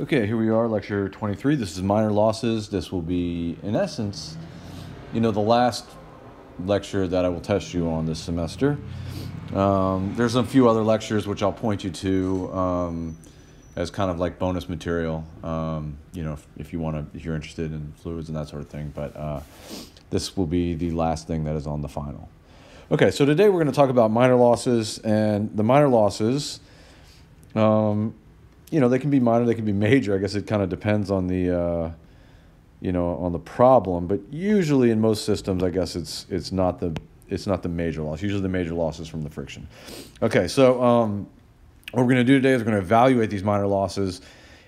Okay, here we are, lecture 23. This is minor losses. This will be, in essence, you know, the last lecture that I will test you on this semester. Um, there's a few other lectures which I'll point you to um, as kind of like bonus material, um, you know, if, if you want to, if you're interested in fluids and that sort of thing. But uh, this will be the last thing that is on the final. Okay, so today we're going to talk about minor losses, and the minor losses, um, you know, they can be minor, they can be major. I guess it kind of depends on the, uh, you know, on the problem. But usually in most systems, I guess it's it's not the it's not the major loss. Usually the major loss is from the friction. Okay, so um, what we're going to do today is we're going to evaluate these minor losses,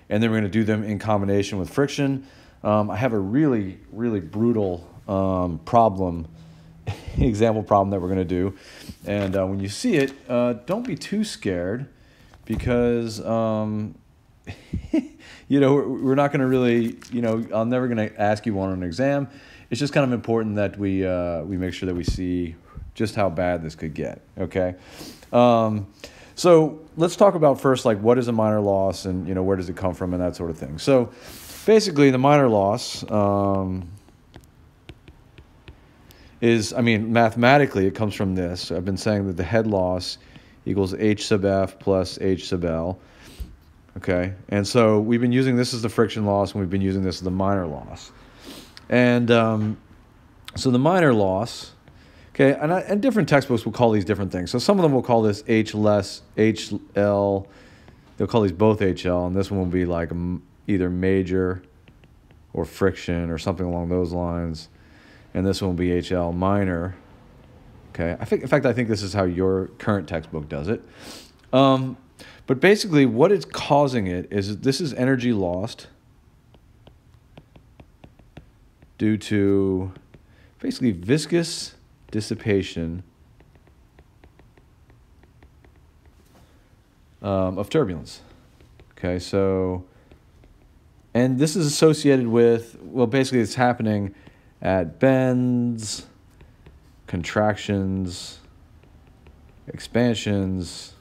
and then we're going to do them in combination with friction. Um, I have a really really brutal um, problem example problem that we're going to do. And uh, when you see it, uh, don't be too scared because, um, you know, we're, not going to really, you know, I'm never going to ask you on an exam. It's just kind of important that we, uh, we make sure that we see just how bad this could get, okay? Um, so let's talk about first, like, what is a minor loss and, you know, where does it come from and that sort of thing. So basically, the minor loss, um, is, I mean, mathematically, it comes from this. I've been saying that the head loss equals H sub F plus H sub L. Okay, and so we've been using this as the friction loss, and we've been using this as the minor loss. And um, so the minor loss, okay, and, I, and different textbooks will call these different things. So some of them will call this H less, HL, they'll call these both HL, and this one will be like either major or friction or something along those lines and this one will be HL minor. Okay, I think, in fact, I think this is how your current textbook does it. Um, but basically, what is causing it is this is energy lost due to basically viscous dissipation um, of turbulence. Okay, so, and this is associated with, well, basically, it's happening at bends, contractions, expansions,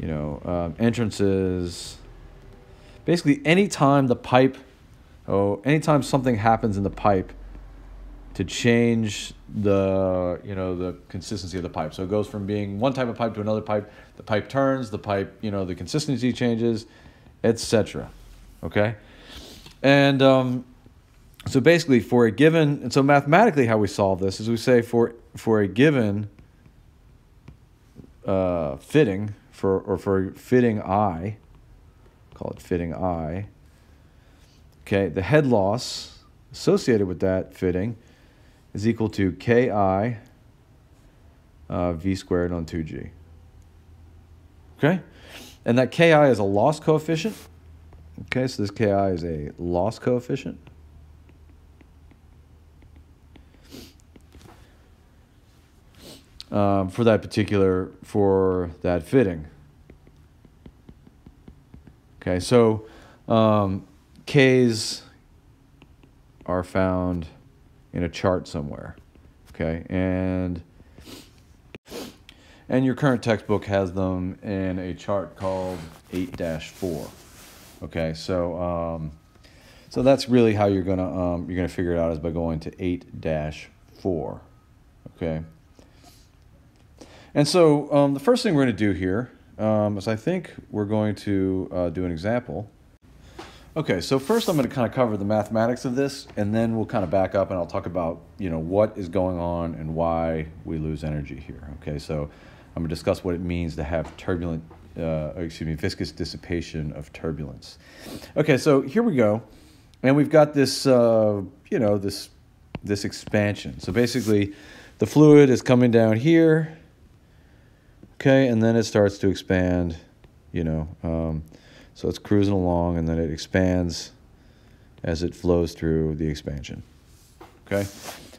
you know, um, entrances. Basically, anytime the pipe, oh, anytime something happens in the pipe to change the, you know, the consistency of the pipe. So it goes from being one type of pipe to another pipe. The pipe turns, the pipe, you know, the consistency changes, etc. Okay? And um, so basically, for a given, and so mathematically, how we solve this is we say for for a given uh, fitting for or for fitting I, call it fitting I. Okay, the head loss associated with that fitting is equal to ki uh, v squared on 2g. Okay, and that ki is a loss coefficient. Okay, so this ki is a loss coefficient. Um, for that particular, for that fitting. Okay, so um, Ks are found in a chart somewhere. Okay, and and your current textbook has them in a chart called 8-4. Okay, so um, so that's really how you're gonna um, you're gonna figure it out is by going to 8-4. Okay. And so um, the first thing we're going to do here um, is I think we're going to uh, do an example. Okay, so first I'm going to kind of cover the mathematics of this, and then we'll kind of back up and I'll talk about, you know, what is going on and why we lose energy here. Okay, so I'm going to discuss what it means to have turbulent, uh, excuse me, viscous dissipation of turbulence. Okay, so here we go. And we've got this, uh, you know, this, this expansion. So basically, the fluid is coming down here, Okay, and then it starts to expand, you know. Um, so it's cruising along, and then it expands as it flows through the expansion. Okay,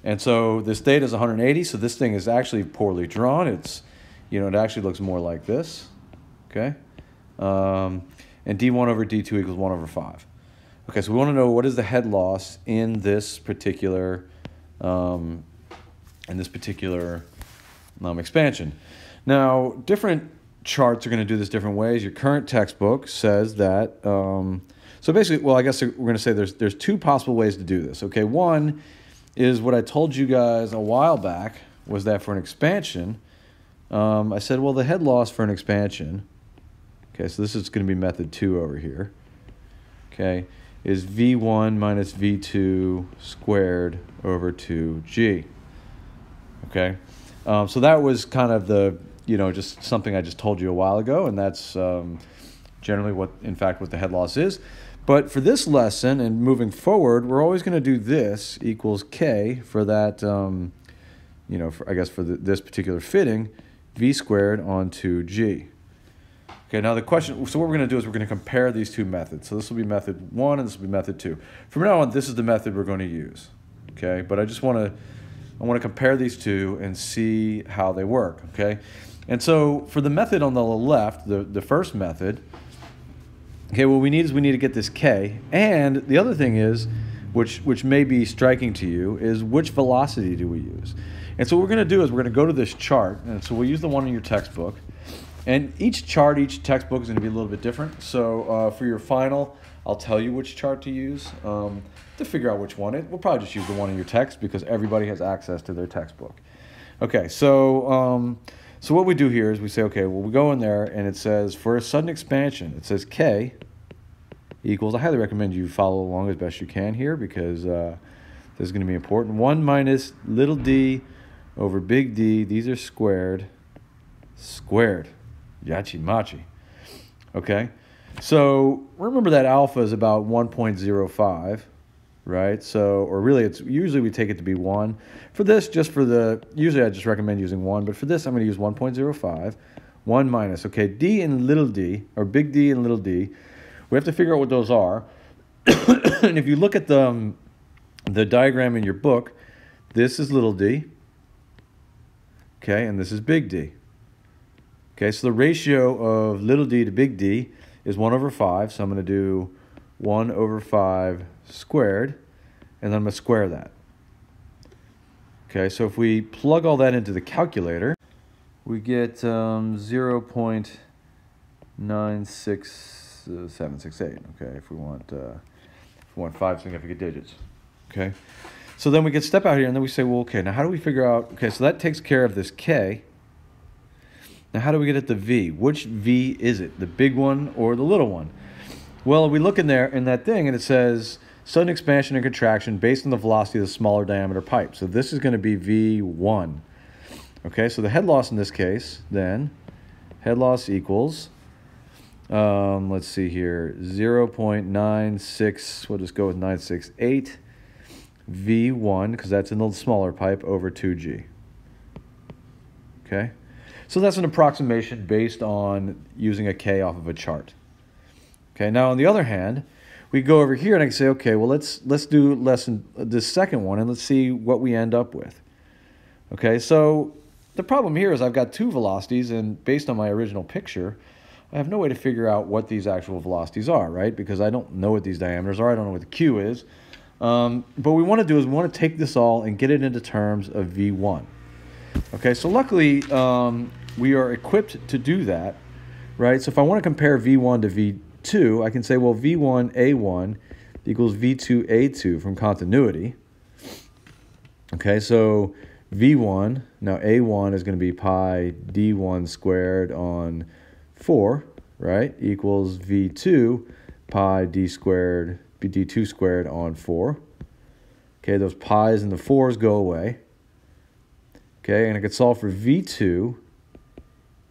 and so this theta is 180. So this thing is actually poorly drawn. It's, you know, it actually looks more like this. Okay, um, and d1 over d2 equals 1 over 5. Okay, so we want to know what is the head loss in this particular, um, in this particular um, expansion. Now, different charts are going to do this different ways. Your current textbook says that. Um, so basically, well, I guess we're going to say there's there's two possible ways to do this. Okay, one is what I told you guys a while back was that for an expansion, um, I said, well, the head loss for an expansion. Okay, so this is going to be method two over here. Okay, is v1 minus v2 squared over 2g. Okay, um, so that was kind of the you know, just something I just told you a while ago, and that's um, generally what, in fact, what the head loss is. But for this lesson and moving forward, we're always going to do this equals k for that, um, you know, for, I guess for the, this particular fitting, v squared onto g. Okay, now the question, so what we're going to do is we're going to compare these two methods. So this will be method one and this will be method two. From now on, this is the method we're going to use. Okay, but I just want to, I want to compare these two and see how they work. Okay, and so for the method on the left, the, the first method, okay, what we need is we need to get this k. And the other thing is, which, which may be striking to you, is which velocity do we use? And so what we're going to do is we're going to go to this chart. And so we'll use the one in your textbook. And each chart, each textbook is going to be a little bit different. So uh, for your final, I'll tell you which chart to use um, to figure out which one. It, we'll probably just use the one in your text because everybody has access to their textbook. Okay, so um, so what we do here is we say, okay, well, we go in there and it says for a sudden expansion, it says K equals, I highly recommend you follow along as best you can here because uh, this is going to be important. 1 minus little d over big D, these are squared, squared, yachi machi. Okay, so remember that alpha is about 1.05 right? So, or really, it's usually we take it to be one. For this, just for the, usually I just recommend using one, but for this, I'm going to use 1.05, 1 minus, okay, d and little d, or big D and little d, we have to figure out what those are. and if you look at the, um, the diagram in your book, this is little d, okay, and this is big D. Okay, so the ratio of little d to big D is 1 over 5, so I'm going to do 1 over 5 squared, and then I'm going to square that. Okay, so if we plug all that into the calculator, we get um, 0 0.96768, okay, if we want, uh, if we want five significant digits, okay? So then we can step out here and then we say, well, okay, now how do we figure out, okay, so that takes care of this K. Now how do we get at the V? Which V is it, the big one or the little one? Well, we look in there in that thing and it says sudden expansion and contraction based on the velocity of the smaller diameter pipe. So this is going to be V1. Okay, so the head loss in this case, then, head loss equals, um, let's see here, 0 0.96, we'll just go with 968 V1, because that's in the smaller pipe, over 2G. Okay, so that's an approximation based on using a K off of a chart. Okay, now on the other hand, we go over here and I can say, okay, well let's let's do lesson this second one and let's see what we end up with. Okay, so the problem here is I've got two velocities and based on my original picture, I have no way to figure out what these actual velocities are, right? Because I don't know what these diameters are, I don't know what the Q is. Um, but what we want to do is we want to take this all and get it into terms of V1. Okay, so luckily um, we are equipped to do that, right? So if I want to compare V1 to V 2, I can say, well, V1A1 equals V2A2 from continuity. Okay, so V1, now A1 is going to be pi D1 squared on 4, right, equals V2 pi D squared, D2 squared on 4. Okay, those pi's and the 4's go away. Okay, and I could solve for V2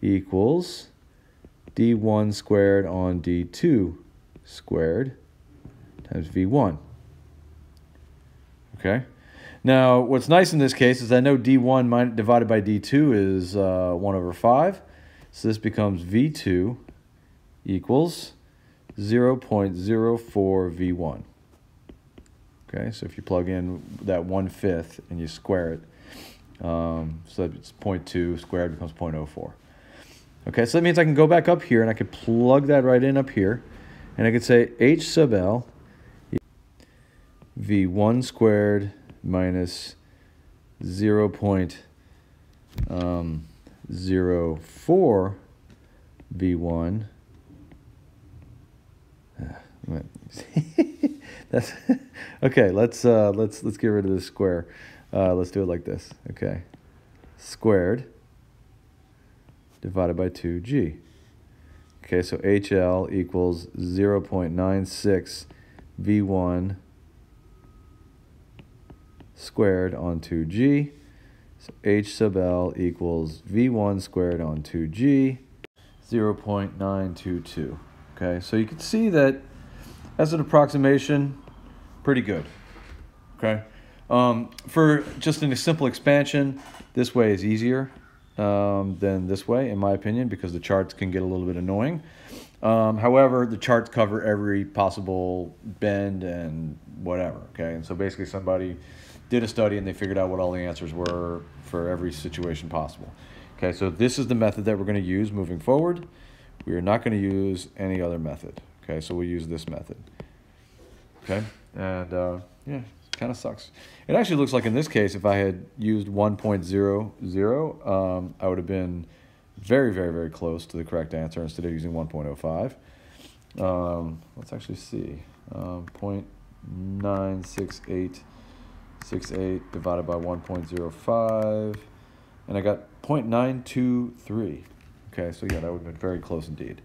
equals d1 squared on d2 squared times v1. Okay. Now, what's nice in this case is I know d1 divided by d2 is uh, 1 over 5. So this becomes v2 equals 0 0.04 v1. Okay, so if you plug in that 1 fifth and you square it, um, so it's 0.2 squared becomes 0.04. Okay, so that means I can go back up here and I could plug that right in up here. And I could say h sub l v1 squared minus 0 um, 0.04 V1. That's okay. Let's uh, let's let's get rid of this square. Uh, let's do it like this. Okay, squared divided by two g. Okay, so HL equals zero point nine six V1 squared on two g. So H sub L equals V1 squared on 2G, 0.922. Okay, so you can see that as an approximation, pretty good. Okay, um, for just in a simple expansion, this way is easier um, than this way, in my opinion, because the charts can get a little bit annoying. Um, however, the charts cover every possible bend and whatever. Okay, and so basically somebody did a study and they figured out what all the answers were for every situation possible. Okay, so this is the method that we're going to use moving forward. We are not going to use any other method. Okay, so we'll use this method. Okay, and uh, yeah, kind of sucks. It actually looks like in this case, if I had used 1.00, um, I would have been very, very, very close to the correct answer instead of using 1.05. Um, let's actually see. Um, 0.968 divided by 1.05, and I got 0.923. Okay, so yeah, that would have been very close indeed.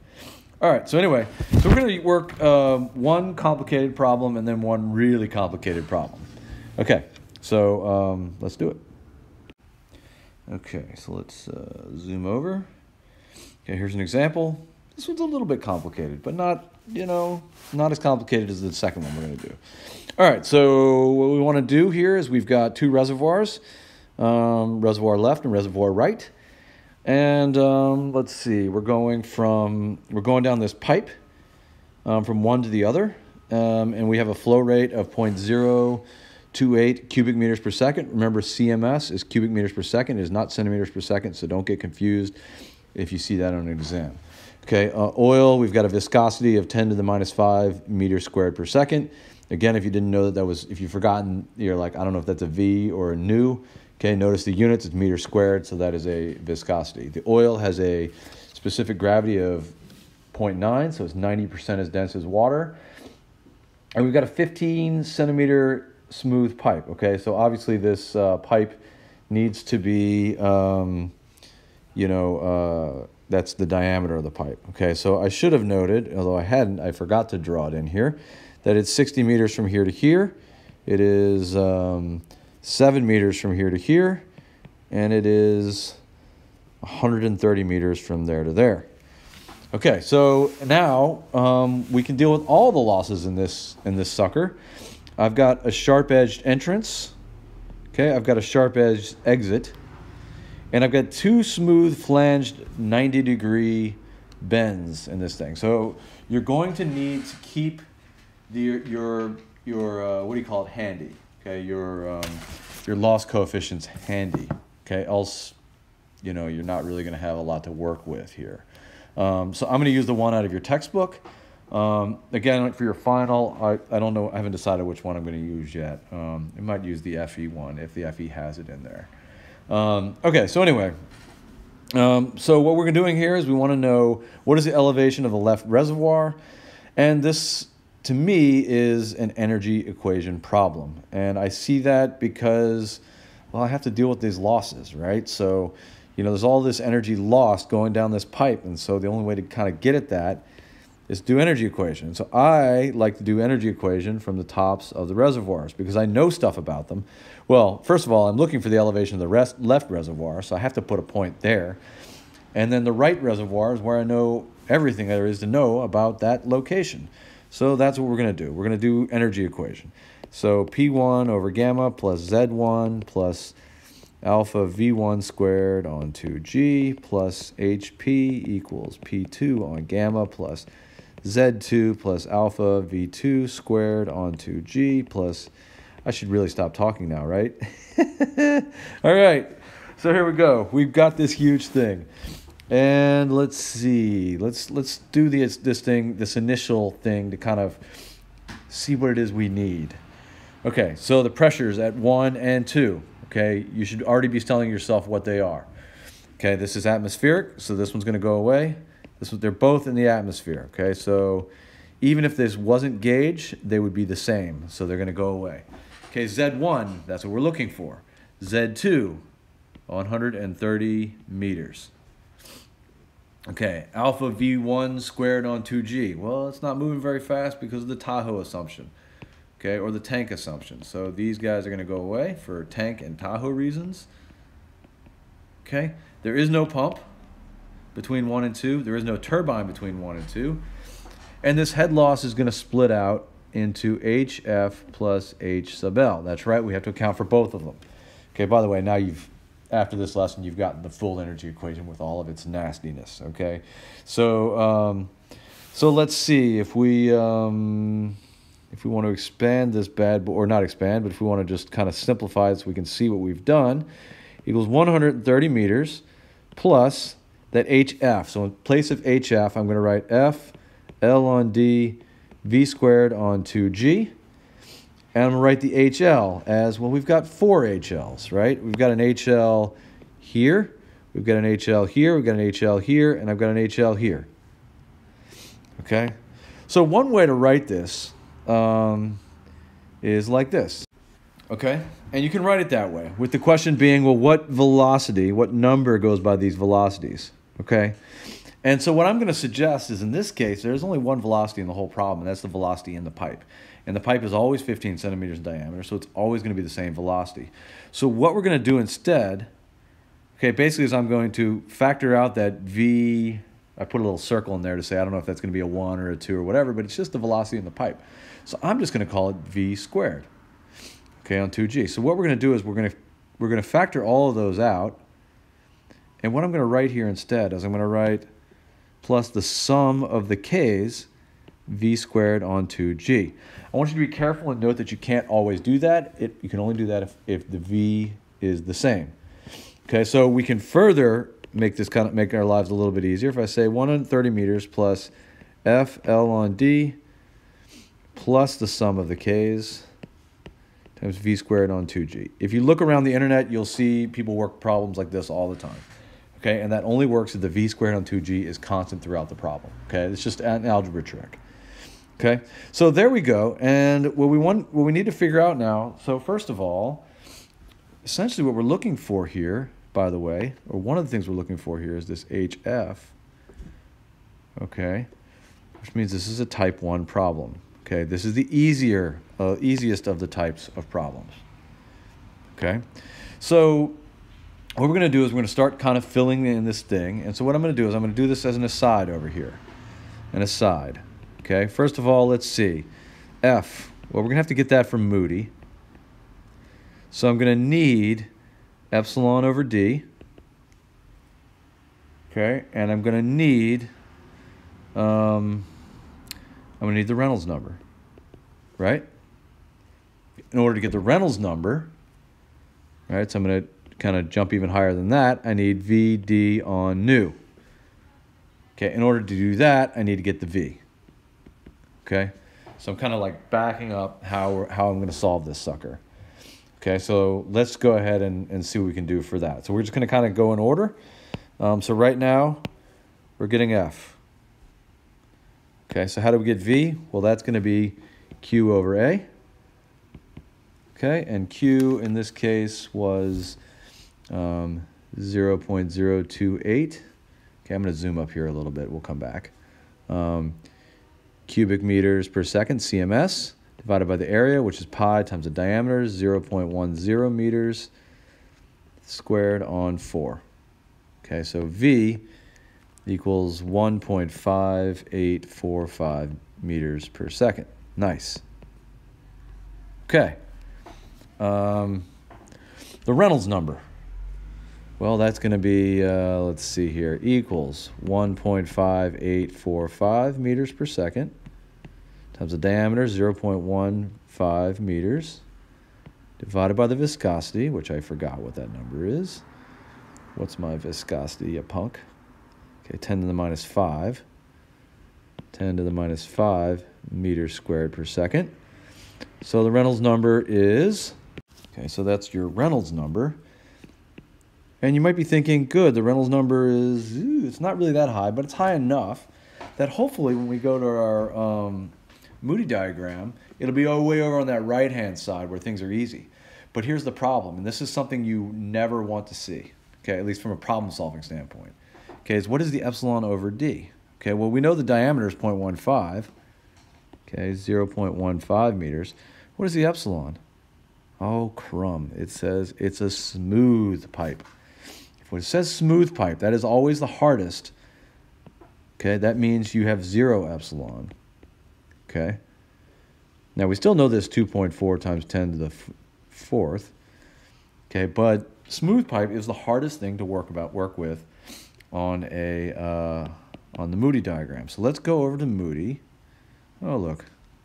All right, so anyway, so we're going to work um, one complicated problem and then one really complicated problem. Okay, so um, let's do it. Okay, so let's uh, zoom over. Okay, here's an example. This one's a little bit complicated, but not, you know, not as complicated as the second one we're going to do. All right, so what we want to do here is we've got two reservoirs, um, reservoir left and reservoir right. And um, let's see, we're going from, we're going down this pipe um, from one to the other. Um, and we have a flow rate of 0.028 cubic meters per second. Remember, CMS is cubic meters per second, it is not centimeters per second, so don't get confused if you see that on an exam. Okay, uh, oil, we've got a viscosity of 10 to the minus 5 meters squared per second. Again, if you didn't know that that was, if you've forgotten, you're like, I don't know if that's a V or a nu. Okay, notice the units, it's meters squared, so that is a viscosity. The oil has a specific gravity of 0.9, so it's 90% as dense as water. And we've got a 15 centimeter smooth pipe, okay? So obviously this uh, pipe needs to be, um, you know, uh, that's the diameter of the pipe, okay? So I should have noted, although I hadn't, I forgot to draw it in here that it's 60 meters from here to here. It is um, 7 meters from here to here. And it is 130 meters from there to there. Okay, so now um, we can deal with all the losses in this in this sucker. I've got a sharp-edged entrance. Okay, I've got a sharp-edged exit. And I've got two smooth flanged 90 degree bends in this thing. So you're going to need to keep the, your your uh, what do you call it handy okay your um, your loss coefficients handy okay? Else you know you're not really going to have a lot to work with here. Um, so I'm going to use the one out of your textbook. Um, again for your final I, I don't know I haven't decided which one I'm going to use yet. Um, I might use the FE one if the FE has it in there. Um, okay so anyway um, so what we're doing here is we want to know what is the elevation of the left reservoir? And this to me is an energy equation problem. And I see that because, well, I have to deal with these losses, right? So, you know, there's all this energy lost going down this pipe. And so the only way to kind of get at that is do energy equation. So I like to do energy equation from the tops of the reservoirs because I know stuff about them. Well, first of all, I'm looking for the elevation of the rest, left reservoir, so I have to put a point there. And then the right reservoir is where I know everything there is to know about that location. So that's what we're going to do. We're going to do energy equation. So P1 over gamma plus Z1 plus alpha V1 squared on 2G plus HP equals P2 on gamma plus Z2 plus alpha V2 squared on 2G plus, I should really stop talking now, right? All right, so here we go. We've got this huge thing. And let's see. Let's let's do this this thing, this initial thing to kind of see what it is we need. Okay, so the pressures at one and two. Okay, you should already be telling yourself what they are. Okay, this is atmospheric, so this one's going to go away. This This, they're both in the atmosphere, okay? So even if this wasn't gauge, they would be the same. So they're going to go away. Okay, Z1, that's what we're looking for. Z2, 130 meters. Okay, alpha V1 squared on 2G. Well, it's not moving very fast because of the Tahoe assumption, okay, or the tank assumption. So these guys are going to go away for tank and Tahoe reasons. Okay, there is no pump between 1 and 2. There is no turbine between 1 and 2. And this head loss is going to split out into HF plus H sub L. That's right, we have to account for both of them. Okay, by the way, now you've after this lesson, you've gotten the full energy equation with all of its nastiness. Okay, so um, so let's see if we um, if we want to expand this bad or not expand, but if we want to just kind of simplify it so we can see what we've done, equals 130 meters plus that HF. So in place of HF, I'm going to write F L on D V squared on 2G. And I'm going to write the HL as, well, we've got four HLs, right? We've got an HL here, we've got an HL here, we've got an HL here, and I've got an HL here. Okay? So one way to write this um, is like this. Okay? And you can write it that way, with the question being, well, what velocity, what number goes by these velocities? Okay? And so what I'm going to suggest is in this case, there's only one velocity in the whole problem, and that's the velocity in the pipe. And the pipe is always 15 centimeters in diameter, so it's always going to be the same velocity. So what we're going to do instead, okay, basically is I'm going to factor out that V, I put a little circle in there to say, I don't know if that's going to be a 1 or a 2 or whatever, but it's just the velocity in the pipe. So I'm just going to call it V squared, okay, on 2G. So what we're going to do is we're going to, we're going to factor all of those out, and what I'm going to write here instead is I'm going to write plus the sum of the k's v squared on 2g. I want you to be careful and note that you can't always do that. It, you can only do that if, if the v is the same. Okay, so we can further make this kind of make our lives a little bit easier. If I say 130 meters plus f l on d plus the sum of the k's times v squared on 2g. If you look around the internet, you'll see people work problems like this all the time. Okay, and that only works if the v squared on 2g is constant throughout the problem. Okay, it's just an algebra trick. Okay, so there we go. And what we want, what we need to figure out now. So first of all, essentially what we're looking for here, by the way, or one of the things we're looking for here is this HF. Okay, which means this is a type one problem. Okay, this is the easier, uh, easiest of the types of problems. Okay, so what we're going to do is we're going to start kind of filling in this thing. And so what I'm going to do is I'm going to do this as an aside over here. An aside. Okay, first of all, let's see. F. Well, we're going to have to get that from Moody. So I'm going to need epsilon over D. Okay, and I'm going to need, um, I'm going to need the Reynolds number, right? In order to get the Reynolds number, right, so I'm going to kind of jump even higher than that, I need VD on nu. Okay, in order to do that, I need to get the V. Okay, so I'm kind of like backing up how, how I'm going to solve this sucker. Okay, so let's go ahead and, and see what we can do for that. So we're just going to kind of go in order. Um, so right now, we're getting F. Okay, so how do we get V? Well, that's going to be Q over A. Okay, and Q in this case was um, 0.028. Okay, I'm going to zoom up here a little bit. We'll come back. Um, cubic meters per second, CMS, divided by the area, which is pi times the diameter, 0.10 meters squared on 4. Okay, so V equals 1.5845 meters per second. Nice. Okay. Um, the Reynolds number. Well, that's going to be, uh, let's see here, equals 1.5845 meters per second times the diameter, 0.15 meters, divided by the viscosity, which I forgot what that number is. What's my viscosity, punk? Okay, 10 to the minus 5. 10 to the minus 5 meters squared per second. So the Reynolds number is, okay, so that's your Reynolds number. And you might be thinking, good, the Reynolds number is, it's not really that high, but it's high enough that hopefully when we go to our um, Moody diagram, it'll be all the way over on that right-hand side where things are easy. But here's the problem, and this is something you never want to see, okay, at least from a problem-solving standpoint. Okay, is what is the epsilon over d? Okay, well, we know the diameter is 0.15, okay, 0.15 meters. What is the epsilon? Oh, crumb. It says it's a smooth pipe. When it says smooth pipe, that is always the hardest. Okay, that means you have zero epsilon. Okay. Now we still know this 2.4 times 10 to the fourth. Okay, but smooth pipe is the hardest thing to work about work with on a uh, on the Moody diagram. So let's go over to Moody. Oh look,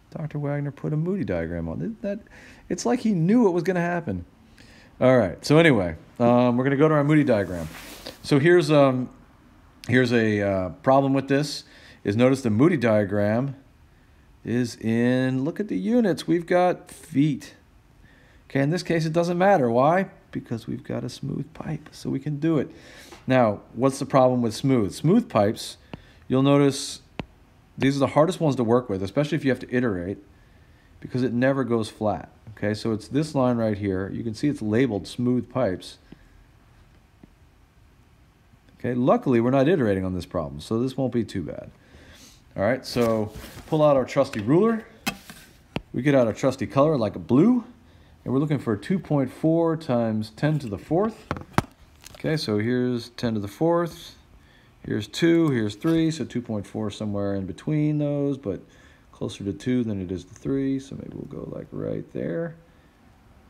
Dr. Wagner put a Moody diagram on. That it's like he knew it was going to happen. All right. So anyway, um, we're going to go to our Moody diagram. So here's um, here's a uh, problem with this. Is notice the Moody diagram is in. Look at the units. We've got feet. Okay. In this case, it doesn't matter. Why? Because we've got a smooth pipe, so we can do it. Now, what's the problem with smooth? Smooth pipes. You'll notice these are the hardest ones to work with, especially if you have to iterate, because it never goes flat. Okay, so it's this line right here. You can see it's labeled smooth pipes. Okay, luckily we're not iterating on this problem, so this won't be too bad. All right, so pull out our trusty ruler. We get out our trusty color like a blue, and we're looking for 2.4 times 10 to the fourth. Okay, so here's 10 to the fourth. Here's 2, here's 3, so 2.4 somewhere in between those, but closer to 2 than it is to 3, so maybe we'll go like right there.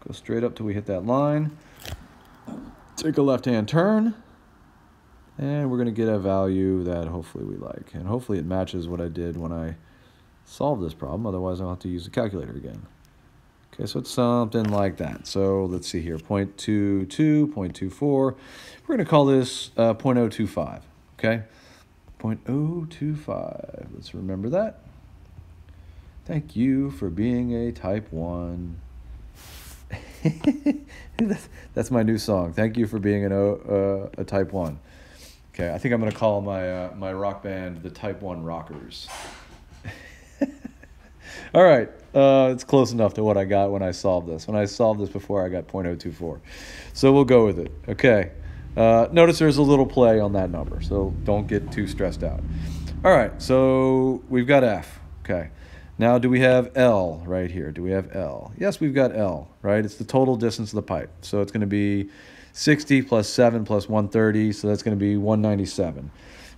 Go straight up till we hit that line. Take a left-hand turn, and we're going to get a value that hopefully we like. And hopefully it matches what I did when I solved this problem, otherwise I'll have to use the calculator again. Okay, so it's something like that. So let's see here, 0.22, 0.24. We're going to call this uh, 0.025 okay? 0.025, let's remember that. Thank you for being a type 1. that's, my new song. Thank you for being an, uh, a type 1. Okay, I think I'm going to call my, uh, my rock band the Type 1 Rockers. All right, uh, it's close enough to what I got when I solved this. When I solved this before, I got 0.024. So we'll go with it. Okay. Uh, notice there's a little play on that number, so don't get too stressed out. All right, so we've got F. Okay. Now, do we have L right here? Do we have L? Yes, we've got L, right? It's the total distance of the pipe. So it's going to be 60 plus 7 plus 130, so that's going to be 197.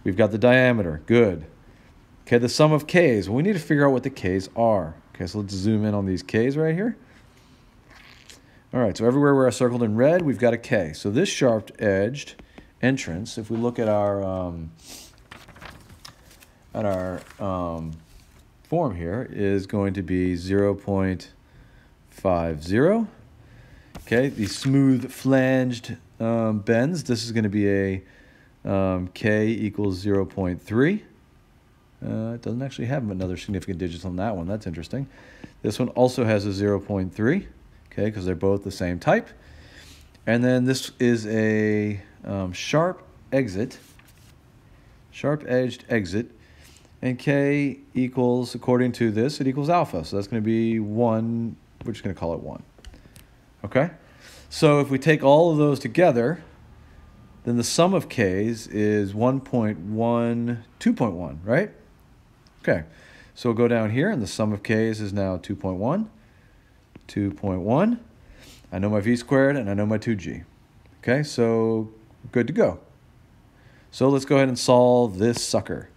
We've got the diameter. Good. Okay, the sum of Ks. Well, we need to figure out what the Ks are. Okay, so let's zoom in on these Ks right here. All right, so everywhere where I circled in red, we've got a K. So this sharp-edged entrance, if we look at our um, at our um, form here, is going to be 0 0.50. Okay, these smooth flanged um, bends, this is going to be a um, K equals 0 0.3. Uh, it doesn't actually have another significant digit on that one. That's interesting. This one also has a 0 0.3 okay, because they're both the same type. And then this is a um, sharp exit, sharp edged exit, and k equals, according to this, it equals alpha. So that's going to be 1, we're just going to call it 1. Okay? So if we take all of those together, then the sum of k's is 1.1, 2.1, right? Okay, so we'll go down here, and the sum of k's is now 2.1. 2.1. I know my v squared and I know my 2g. Okay, so good to go. So let's go ahead and solve this sucker.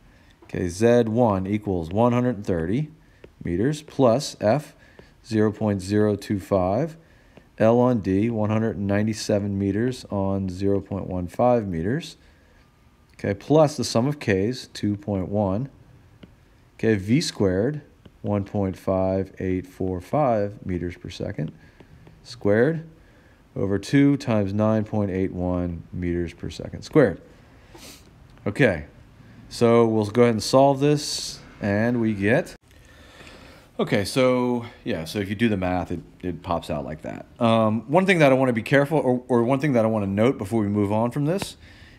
Okay, Z1 equals 130 meters plus F 0.025, L on D 197 meters on 0.15 meters. Okay, plus the sum of K's 2.1. Okay, V squared 1.5845 meters per second squared over 2 times 9.81 meters per second squared. Okay, so we'll go ahead and solve this, and we get Okay, so yeah, so if you do the math, it, it pops out like that. Um, one thing that I want to be careful, or, or one thing that I want to note before we move on from this,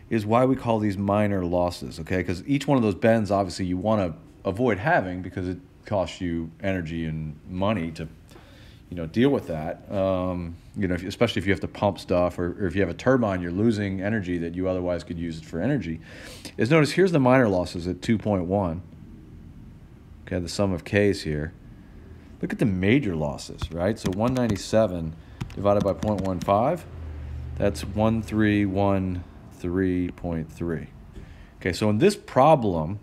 is why we call these minor losses, okay? Because each one of those bends, obviously, you want to avoid having because it costs you energy and money to, you know, deal with that. Um, you know, if, especially if you have to pump stuff or, or if you have a turbine, you're losing energy that you otherwise could use for energy. Is notice here's the minor losses at 2.1. Okay, the sum of k's here. Look at the major losses, right? So 197 divided by 0.15, that's 1313.3. Okay, so in this problem,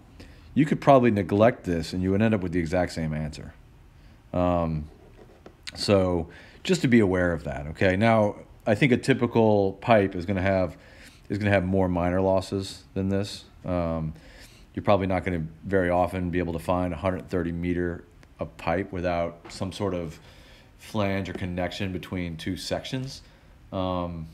you could probably neglect this and you would end up with the exact same answer. Um, so just to be aware of that, okay? Now, I think a typical pipe is going to have is going to have more minor losses than this. Um, you're probably not going to very often be able to find 130 meter a pipe without some sort of flange or connection between two sections. Um,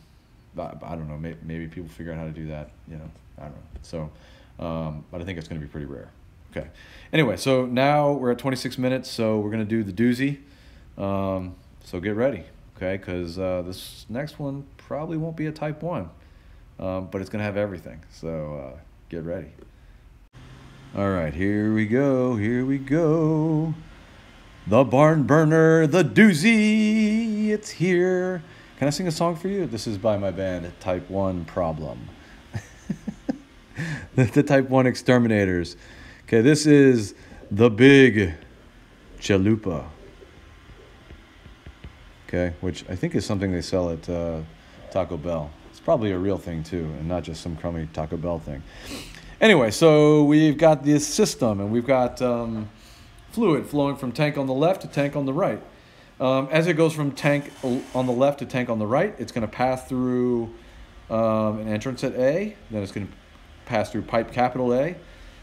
I, I, don't know. Maybe, maybe, people figure out how to do that. You know, I don't know. So, um, but I think it's going to be pretty rare. Okay. Anyway, so now we're at 26 minutes. So we're going to do the doozy. Um, so get ready. Okay, because uh, this next one probably won't be a type one, um, but it's going to have everything. So uh, get ready. All right, here we go. Here we go. The barn burner, the doozy, it's here. Can I sing a song for you? This is by my band, Type 1 Problem. the Type 1 Exterminators. Okay, this is the big chalupa. Okay, which I think is something they sell at uh, Taco Bell. It's probably a real thing too, and not just some crummy Taco Bell thing. Anyway, so we've got this system, and we've got. Um, fluid flowing from tank on the left to tank on the right. Um, as it goes from tank on the left to tank on the right, it's going to pass through um, an entrance at A, then it's going to pass through pipe capital A,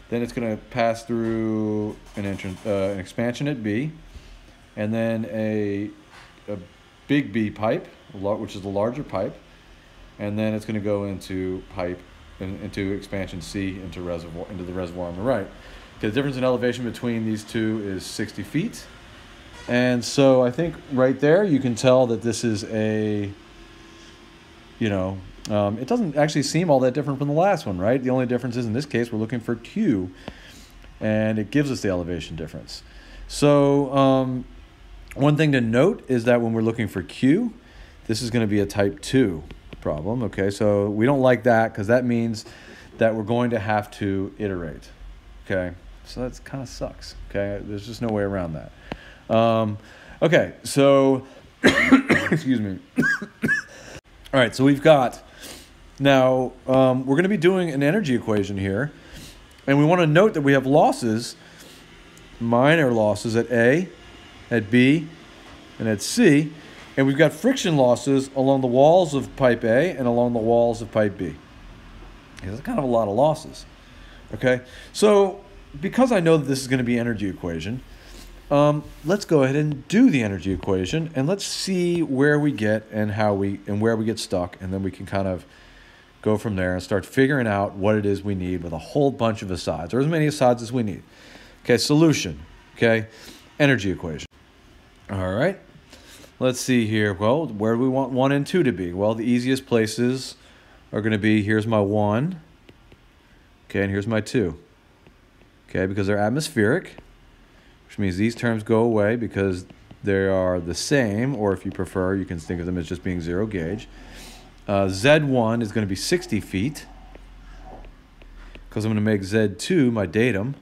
then it's going to pass through an entrance, uh, an expansion at B, and then a, a big B pipe, which is the larger pipe, and then it's going to go into pipe, into expansion C, into reservoir, into the reservoir on the right. The difference in elevation between these two is 60 feet. And so I think right there you can tell that this is a, you know, um, it doesn't actually seem all that different from the last one, right? The only difference is in this case we're looking for Q, and it gives us the elevation difference. So um, one thing to note is that when we're looking for Q, this is going to be a type 2 problem, okay? So we don't like that because that means that we're going to have to iterate, okay? So that's kind of sucks. Okay, there's just no way around that. Um, okay, so excuse me. All right, so we've got now um, we're going to be doing an energy equation here, and we want to note that we have losses, minor losses at A, at B, and at C, and we've got friction losses along the walls of pipe A and along the walls of pipe B. That's kind of a lot of losses. Okay, so because I know that this is going to be energy equation, um, let's go ahead and do the energy equation and let's see where we get and how we and where we get stuck and then we can kind of go from there and start figuring out what it is we need with a whole bunch of asides or as many asides as we need. Okay, solution. Okay, energy equation. All right, let's see here. Well, where do we want one and two to be? Well, the easiest places are going to be here's my one. Okay, and here's my two okay, because they're atmospheric, which means these terms go away because they are the same, or if you prefer, you can think of them as just being zero gauge. Uh, Z1 is going to be 60 feet because I'm going to make Z2 my datum.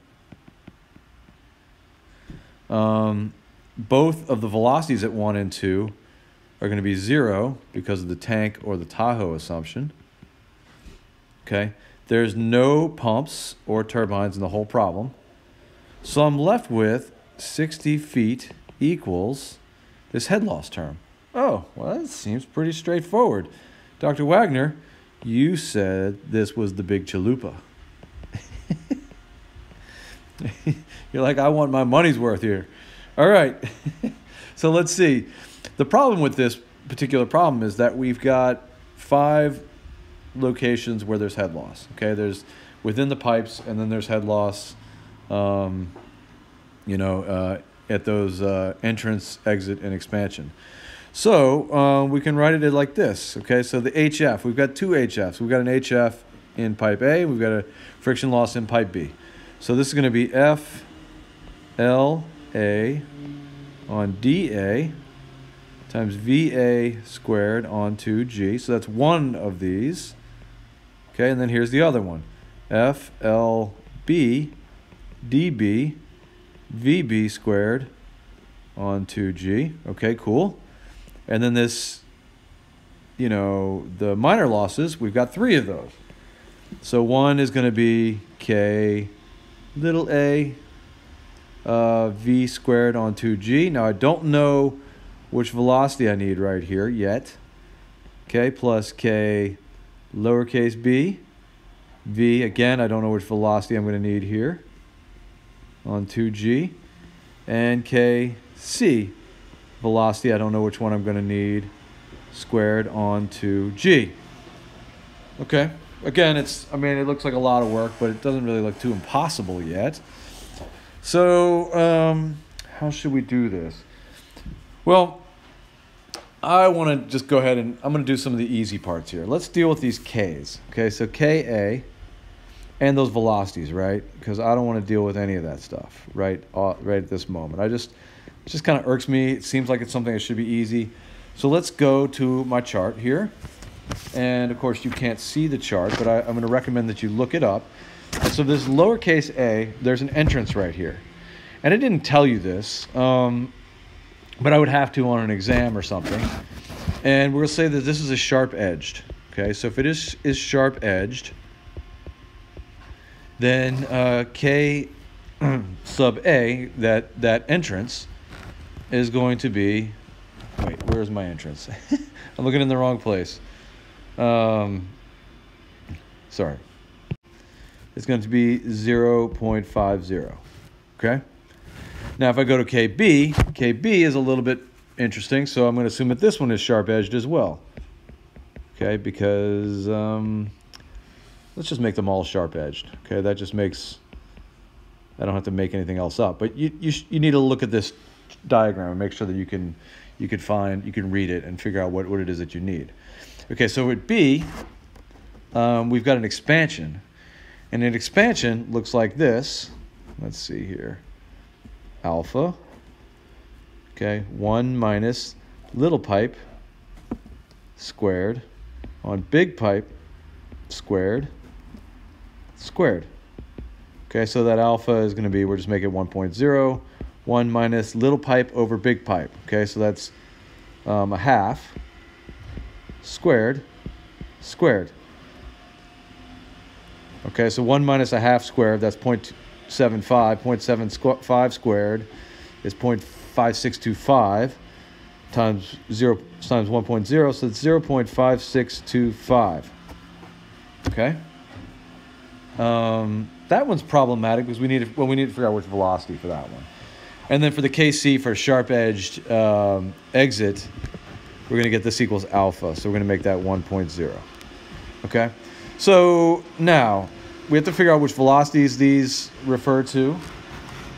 Um, both of the velocities at 1 and 2 are going to be 0 because of the tank or the Tahoe assumption. Okay. There's no pumps or turbines in the whole problem. So I'm left with 60 feet equals this head loss term. Oh, well, that seems pretty straightforward. Dr. Wagner, you said this was the big chalupa. You're like, I want my money's worth here. All right. so let's see. The problem with this particular problem is that we've got five locations where there's head loss. Okay, there's within the pipes, and then there's head loss. Um, you know, uh, at those uh, entrance, exit, and expansion. So uh, we can write it like this. Okay, so the HF, we've got two HFs. We've got an HF in pipe A, we've got a friction loss in pipe B. So this is going to be F L A on dA times VA squared on 2G. So that's one of these. Okay, and then here's the other one. FLB dB VB squared on 2G. Okay, cool. And then this, you know, the minor losses, we've got three of those. So one is going to be K little a uh, V squared on 2G. Now I don't know which velocity I need right here yet. K plus K lowercase b. V, again, I don't know which velocity I'm going to need here on 2G. And KC, velocity, I don't know which one I'm going to need, squared on 2G. Okay, again, it's, I mean, it looks like a lot of work, but it doesn't really look too impossible yet. So, um, how should we do this? Well, I want to just go ahead and I'm going to do some of the easy parts here. Let's deal with these Ks. Okay, so Ka and those velocities, right? Because I don't want to deal with any of that stuff right, uh, right at this moment. I just, it just kind of irks me. It seems like it's something that should be easy. So let's go to my chart here. And of course, you can't see the chart, but I, I'm going to recommend that you look it up. So this lowercase a, there's an entrance right here. And I didn't tell you this. Um, but I would have to on an exam or something. And we're going to say that this is a sharp edged. Okay, so if it is, is sharp edged, then uh, K sub A, that, that entrance, is going to be. Wait, where's my entrance? I'm looking in the wrong place. Um, sorry. It's going to be 0.50. Okay? Now, if I go to KB, KB is a little bit interesting, so I'm going to assume that this one is sharp-edged as well. Okay, because um, let's just make them all sharp-edged. Okay, that just makes, I don't have to make anything else up. But you, you, you need to look at this diagram and make sure that you can, you can find, you can read it and figure out what, what it is that you need. Okay, so at B, um, we've got an expansion. And an expansion looks like this. Let's see here alpha, okay, 1 minus little pipe squared on big pipe squared squared. Okay, so that alpha is going to be, we're just making 1.0, 1 minus little pipe over big pipe. Okay, so that's um, a half squared squared. Okay, so 1 minus a half squared, that's 0.2. 0.75, 0.75 squared is 0.5625 times 0 times 1.0, so it's 0.5625. Okay? Um, that one's problematic because we need to, well, we need to figure out which velocity for that one. And then for the KC for sharp-edged um, exit, we're going to get this equals alpha, so we're going to make that 1.0. Okay? So now, we have to figure out which velocities these refer to.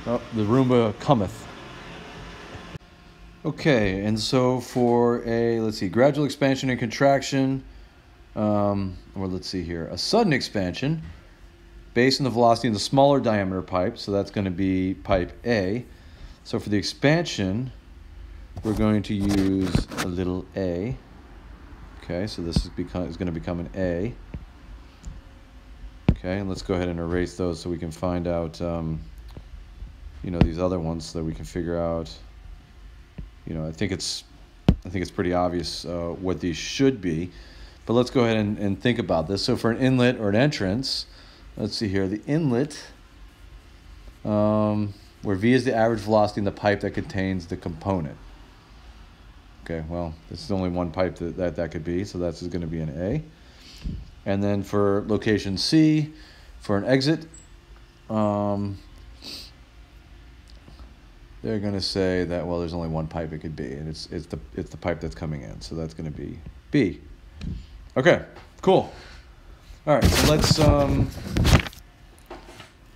Oh, the Roomba cometh. Okay, and so for a, let's see, gradual expansion and contraction, um, or let's see here, a sudden expansion based on the velocity in the smaller diameter pipe, so that's going to be pipe A. So for the expansion, we're going to use a little a. Okay, so this is, is going to become an A. Okay, and let's go ahead and erase those so we can find out, um, you know, these other ones so that we can figure out, you know, I think it's, I think it's pretty obvious uh, what these should be. But let's go ahead and, and think about this. So for an inlet or an entrance, let's see here, the inlet, um, where V is the average velocity in the pipe that contains the component. Okay, well, this is only one pipe that that, that could be, so that's going to be an A. And then for location C, for an exit, um, they're going to say that well, there's only one pipe it could be, and it's it's the it's the pipe that's coming in, so that's going to be B. Okay, cool. All right, so let's um.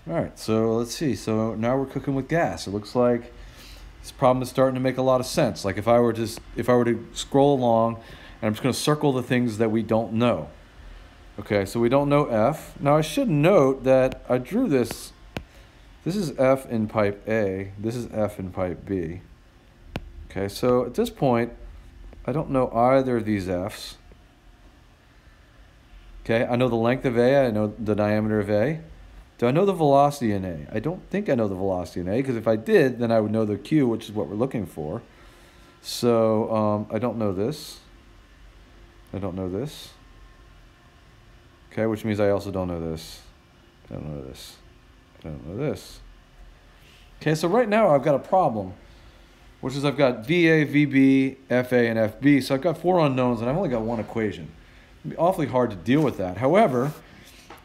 All right, so let's see. So now we're cooking with gas. It looks like this problem is starting to make a lot of sense. Like if I were to if I were to scroll along, and I'm just going to circle the things that we don't know. Okay, so we don't know F. Now I should note that I drew this. This is F in pipe A. This is F in pipe B. Okay, so at this point, I don't know either of these F's. Okay, I know the length of A, I know the diameter of A. Do I know the velocity in A? I don't think I know the velocity in A, because if I did, then I would know the Q, which is what we're looking for. So um, I don't know this. I don't know this. Okay, which means I also don't know this. I don't know this. I don't know this. Okay, so right now I've got a problem, which is I've got VA, VB, FA, and FB. So I've got four unknowns, and I've only got one equation. It'd be awfully hard to deal with that. However,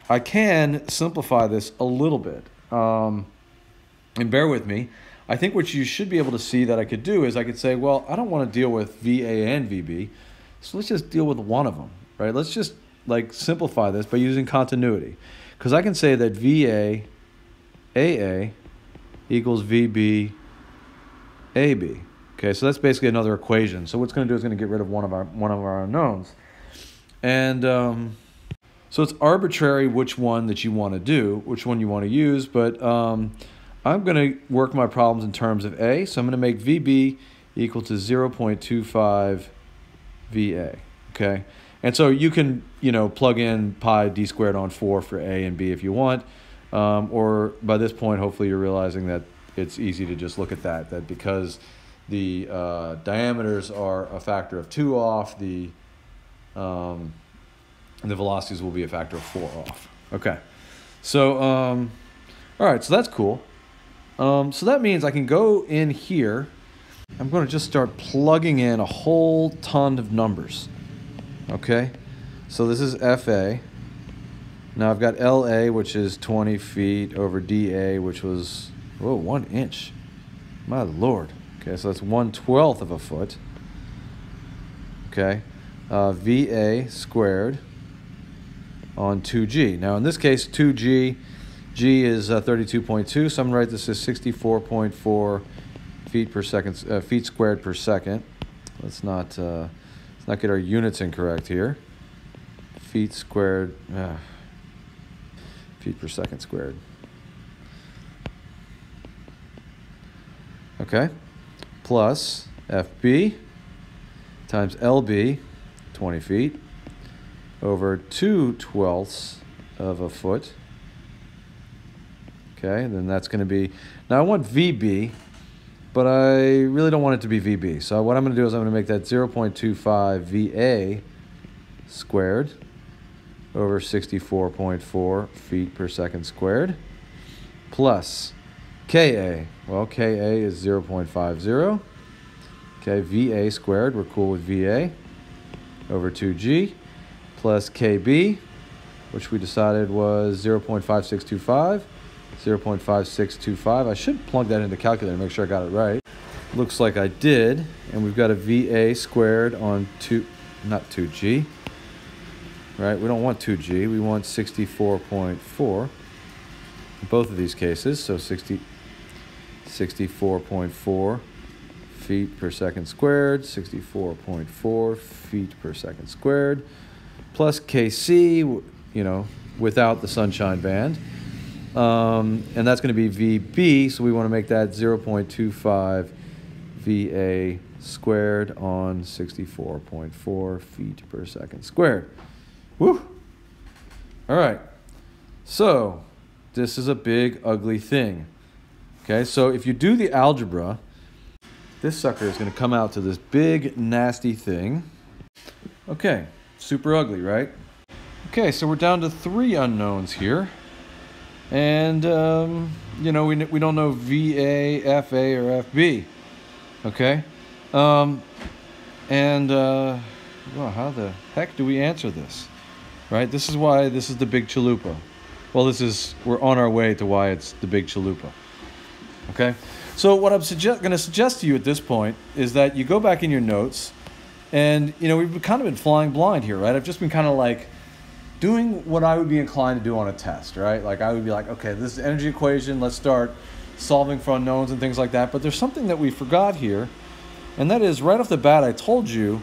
I can simplify this a little bit. Um, and bear with me. I think what you should be able to see that I could do is I could say, well, I don't want to deal with VA and VB, so let's just deal with one of them, right? Let's just like simplify this by using continuity. Because I can say that VA AA equals VB AB. Okay, so that's basically another equation. So what's going to do is going to get rid of one of our one of our unknowns. And um, so it's arbitrary which one that you want to do, which one you want to use, but um, I'm going to work my problems in terms of A. So I'm going to make VB equal to 0.25 VA, okay? And so you can, you know, plug in pi d squared on 4 for A and B if you want, um, or by this point, hopefully you're realizing that it's easy to just look at that, that because the uh, diameters are a factor of 2 off, the um, the velocities will be a factor of four off. Okay, so um, all right, so that's cool. Um, so that means I can go in here. I'm going to just start plugging in a whole ton of numbers. Okay, so this is FA. Now I've got LA, which is 20 feet over DA, which was, whoa, one inch. My lord. Okay, so that's one twelfth of a foot. Okay, uh, VA squared on 2G. Now in this case, 2G, G is uh, 32.2, so I'm gonna write this as 64.4 feet per second, uh, feet squared per second. Let's not, uh, not get our units incorrect here. Feet squared, uh, feet per second squared. Okay, plus FB times LB, 20 feet, over 2 twelfths of a foot. Okay, then that's going to be, now I want VB, but I really don't want it to be VB. So what I'm going to do is I'm going to make that 0.25 VA squared over 64.4 feet per second squared plus KA. Well, KA is 0.50. Okay, VA squared, we're cool with VA over 2G plus KB, which we decided was 0.5625, 0.5625. I should plug that into the calculator to make sure I got it right. Looks like I did, and we've got a VA squared on 2, not 2G, right? We don't want 2G, we want 64.4 in both of these cases, so 60, 64.4 feet per second squared, 64.4 feet per second squared plus KC, you know, without the sunshine band. Um, and that's going to be VB, so we want to make that 0.25 VA squared on 64.4 feet per second squared. Woo! All right. So, this is a big, ugly thing. Okay, so if you do the algebra, this sucker is going to come out to this big, nasty thing. Okay, Super ugly, right? Okay, so we're down to three unknowns here. And, um, you know, we, we don't know VA, FA, or FB. Okay? Um, and, uh, well, how the heck do we answer this? Right? This is why this is the big chalupa. Well, this is, we're on our way to why it's the big chalupa. Okay? So, what I'm going to suggest to you at this point is that you go back in your notes and, you know, we've kind of been flying blind here, right? I've just been kind of like doing what I would be inclined to do on a test, right? Like I would be like, okay, this is energy equation. Let's start solving for unknowns and things like that. But there's something that we forgot here, and that is right off the bat, I told you,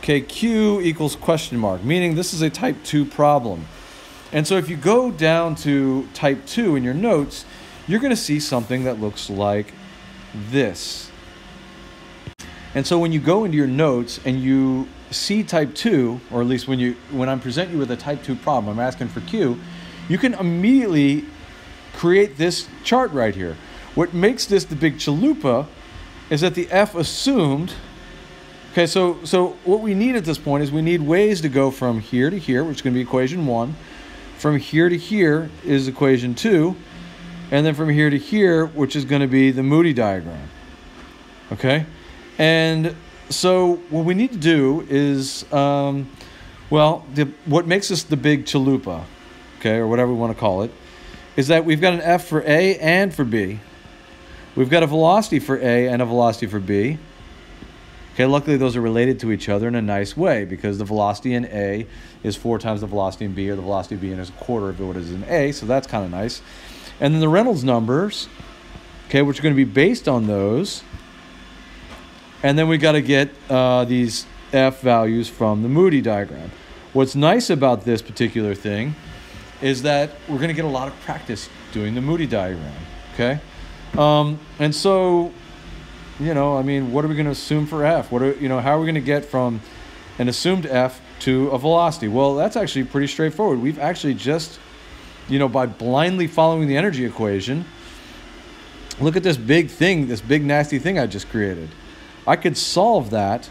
okay, Q equals question mark, meaning this is a type 2 problem. And so if you go down to type 2 in your notes, you're going to see something that looks like this. And so when you go into your notes and you see type 2, or at least when you when I'm present you with a type 2 problem, I'm asking for Q, you can immediately create this chart right here. What makes this the big chalupa is that the F assumed Okay, so so what we need at this point is we need ways to go from here to here, which is going to be equation 1. From here to here is equation 2. And then from here to here, which is going to be the Moody diagram. Okay? And so what we need to do is, um, well, the, what makes us the big chalupa, okay, or whatever we want to call it, is that we've got an F for A and for B. We've got a velocity for A and a velocity for B. Okay, luckily those are related to each other in a nice way because the velocity in A is four times the velocity in B, or the velocity of B is a quarter of what is in A, so that's kind of nice. And then the Reynolds numbers, okay, which are going to be based on those, and then we got to get uh, these F values from the Moody diagram. What's nice about this particular thing is that we're going to get a lot of practice doing the Moody diagram, okay? Um, and so, you know, I mean, what are we going to assume for F? What are, you know, how are we going to get from an assumed F to a velocity? Well, that's actually pretty straightforward. We've actually just, you know, by blindly following the energy equation, look at this big thing, this big nasty thing I just created. I could solve that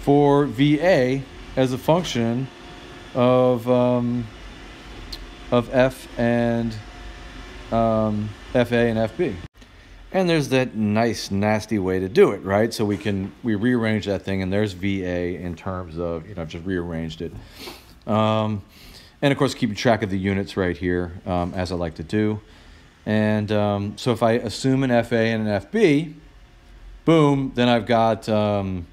for VA as a function of, um, of F and um, FA and FB. And there's that nice, nasty way to do it, right? So we can, we rearrange that thing and there's VA in terms of, you know, I've just rearranged it. Um, and of course, keeping track of the units right here, um, as I like to do. And um, so if I assume an FA and an FB, boom, then I've got, um,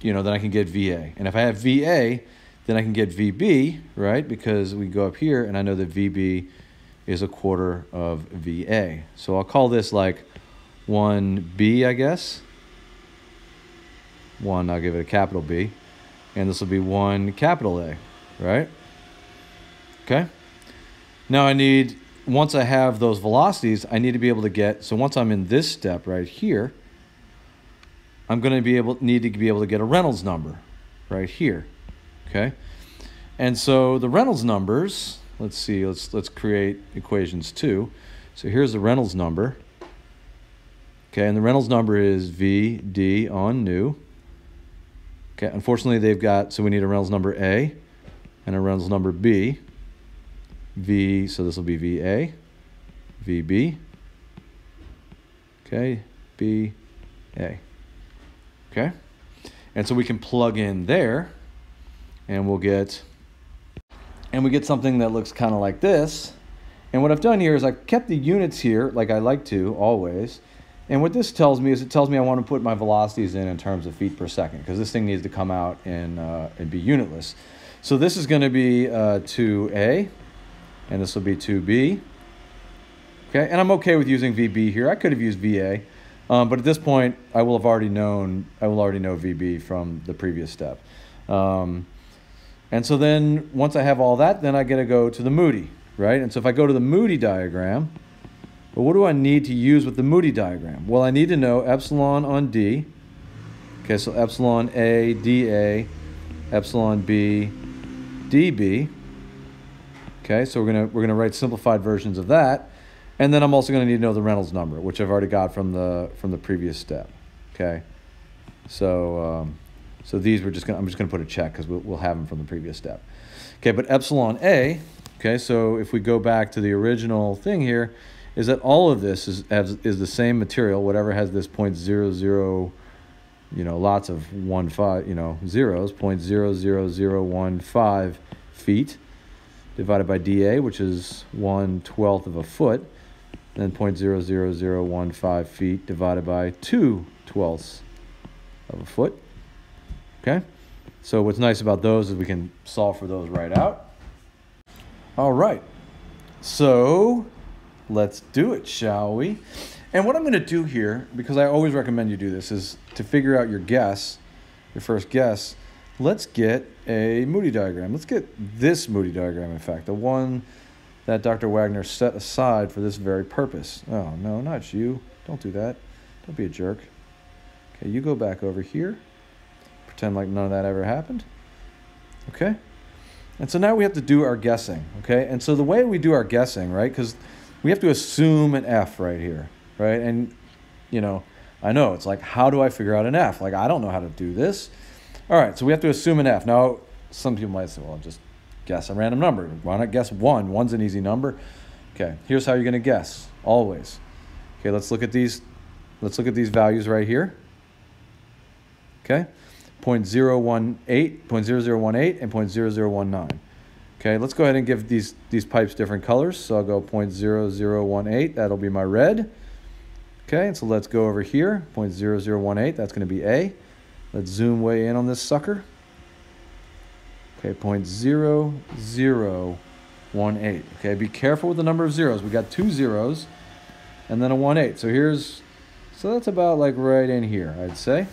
you know, then I can get VA. And if I have VA, then I can get VB, right? Because we go up here and I know that VB is a quarter of VA. So I'll call this like 1B, I guess. 1, I'll give it a capital B. And this will be 1 capital A, right? Okay. Now I need, once I have those velocities, I need to be able to get, so once I'm in this step right here, I'm going to be able need to be able to get a Reynolds number right here. Okay? And so the Reynolds numbers, let's see, let's let's create equations 2. So here's the Reynolds number. Okay, and the Reynolds number is VD on nu. Okay, unfortunately they've got so we need a Reynolds number A and a Reynolds number B. V, so this will be VA, VB. Okay, B, A. Okay? And so we can plug in there and we'll get and we get something that looks kind of like this. And what I've done here is I've kept the units here like I like to always. And what this tells me is it tells me I want to put my velocities in in terms of feet per second because this thing needs to come out and, uh, and be unitless. So this is going to be uh, 2A and this will be 2B. Okay, and I'm okay with using VB here. I could have used VA. Um, but at this point, I will have already known, I will already know VB from the previous step. Um, and so then once I have all that, then I get to go to the Moody, right? And so if I go to the Moody diagram, well, what do I need to use with the Moody diagram? Well, I need to know epsilon on D. Okay, so epsilon A, dA, epsilon B, dB. Okay, so we're gonna we're gonna write simplified versions of that. And then I'm also going to need to know the Reynolds number, which I've already got from the from the previous step. Okay, so um, so these we're just going I'm just going to put a check because we'll, we'll have them from the previous step. Okay, but epsilon a. Okay, so if we go back to the original thing here, is that all of this is is the same material. Whatever has this point zero zero, you know, lots of one five, you know, zeros. Point zero zero zero one five feet divided by dA, which is one twelfth of a foot then 0.00015 feet divided by 2 twelfths of a foot. Okay? So what's nice about those is we can solve for those right out. All right. So let's do it, shall we? And what I'm going to do here, because I always recommend you do this, is to figure out your guess, your first guess. Let's get a Moody diagram. Let's get this Moody diagram, in fact, the one that Dr. Wagner set aside for this very purpose. Oh, no, not you. Don't do that. Don't be a jerk. Okay, you go back over here. Pretend like none of that ever happened. Okay? And so now we have to do our guessing, okay? And so the way we do our guessing, right? Because we have to assume an F right here, right? And, you know, I know it's like, how do I figure out an F? Like, I don't know how to do this. All right, so we have to assume an F. Now, some people might say, well, just guess a random number. Why not guess one? One's an easy number. Okay, here's how you're going to guess, always. Okay, let's look at these. Let's look at these values right here. Okay, 0.018, 0.0018, and 0.0019. Okay, let's go ahead and give these, these pipes different colors. So I'll go 0.0018, that'll be my red. Okay, and so let's go over here, 0.0018, that's going to be A. Let's zoom way in on this sucker. Okay, 0.0018. Okay, be careful with the number of zeros. We got two zeros and then a 1 8. So here's, so that's about like right in here, I'd say.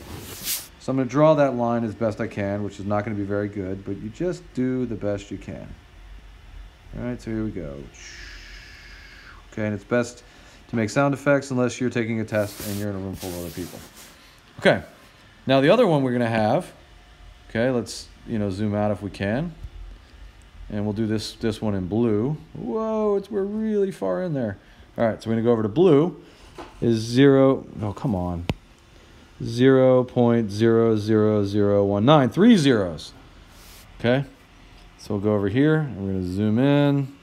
So I'm to draw that line as best I can, which is not going to be very good, but you just do the best you can. All right, so here we go. Okay, and it's best to make sound effects unless you're taking a test and you're in a room full of other people. Okay, now the other one we're going to have, okay, let's, you know, zoom out if we can. And we'll do this, this one in blue. Whoa, it's, we're really far in there. All right, so we're to go over to blue. Is zero, oh, come on. 0.00019, three zeros. Okay, so we'll go over here and we're to zoom in.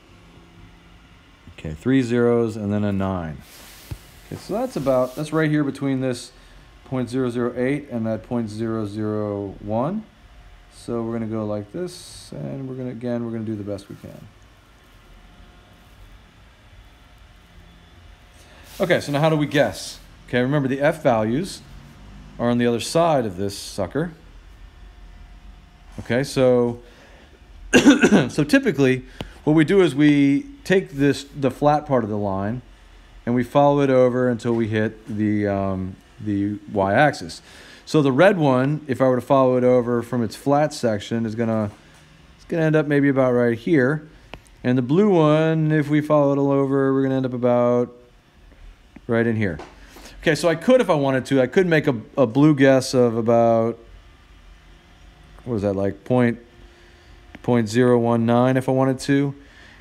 Okay, three zeros and then a nine. Okay, so that's about, that's right here between this 0.008 and that 0.001. So we're going to go like this and we're going to, again, we're going to do the best we can. Okay, so now how do we guess? Okay, remember the F values are on the other side of this sucker. Okay, so so typically what we do is we take this the flat part of the line and we follow it over until we hit the um, the y-axis. So the red one, if I were to follow it over from its flat section, is gonna it's gonna end up maybe about right here. And the blue one, if we follow it all over, we're gonna end up about right in here. Okay, so I could, if I wanted to, I could make a, a blue guess of about, what is that, like point, point zero one nine if I wanted to.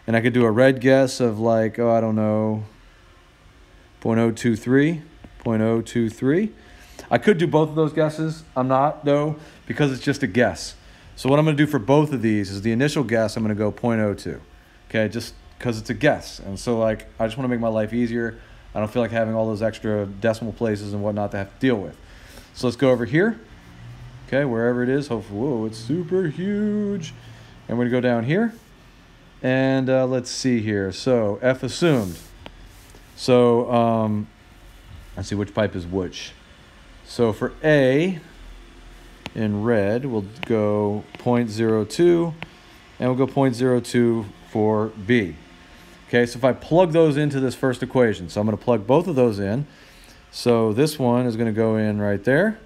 And I could do a red guess of like, oh, I don't know, 0.023, 0.023. I could do both of those guesses. I'm not, though, because it's just a guess. So what I'm going to do for both of these is the initial guess, I'm going to go 0.02. Okay, just because it's a guess. And so, like, I just want to make my life easier. I don't feel like having all those extra decimal places and whatnot to have to deal with. So let's go over here. Okay, wherever it is. Hopefully, whoa, it's super huge. And we're going to go down here. And uh, let's see here. So F assumed. So um, let's see which pipe is which. So for A in red, we'll go 0.02 and we'll go 0.02 for B. Okay, so if I plug those into this first equation, so I'm going to plug both of those in. So this one is going to go in right there,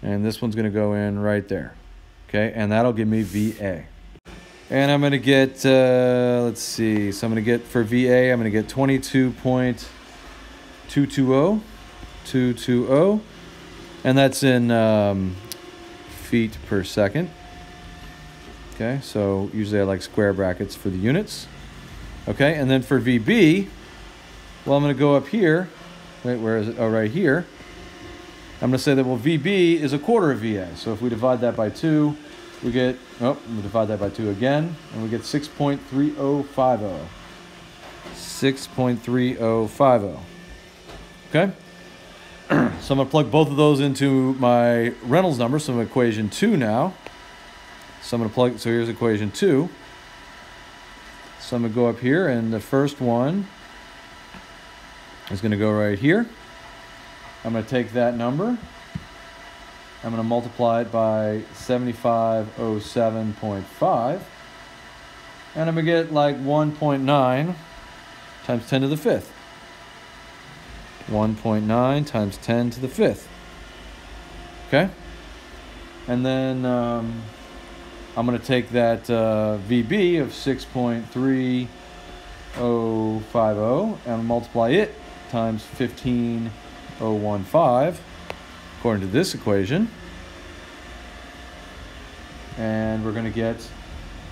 and this one's going to go in right there. Okay, and that'll give me VA. And I'm going to get, uh, let's see, so I'm going to get, for VA, I'm going to get 22.220, 220, and that's in um, feet per second. Okay, so usually I like square brackets for the units. Okay, and then for VB, well, I'm going to go up here. Wait, where is it? Oh, right here. I'm going to say that, well, VB is a quarter of VA. So if we divide that by 2, we get, oh, we divide that by 2 again, and we get 6.3050. 6.3050. Okay? so I'm going to plug both of those into my Reynolds number, so I'm equation 2 now. So I'm going to plug, so here's equation 2. So I'm going to go up here, and the first one is going to go right here. I'm going to take that number. I'm going to multiply it by 7507.5. And I'm going to get like 1.9 times 10 to the fifth. 1.9 times 10 to the fifth. Okay? And then um, I'm going to take that uh, VB of 6.3050 and multiply it times 15015 according to this equation. And we're going to get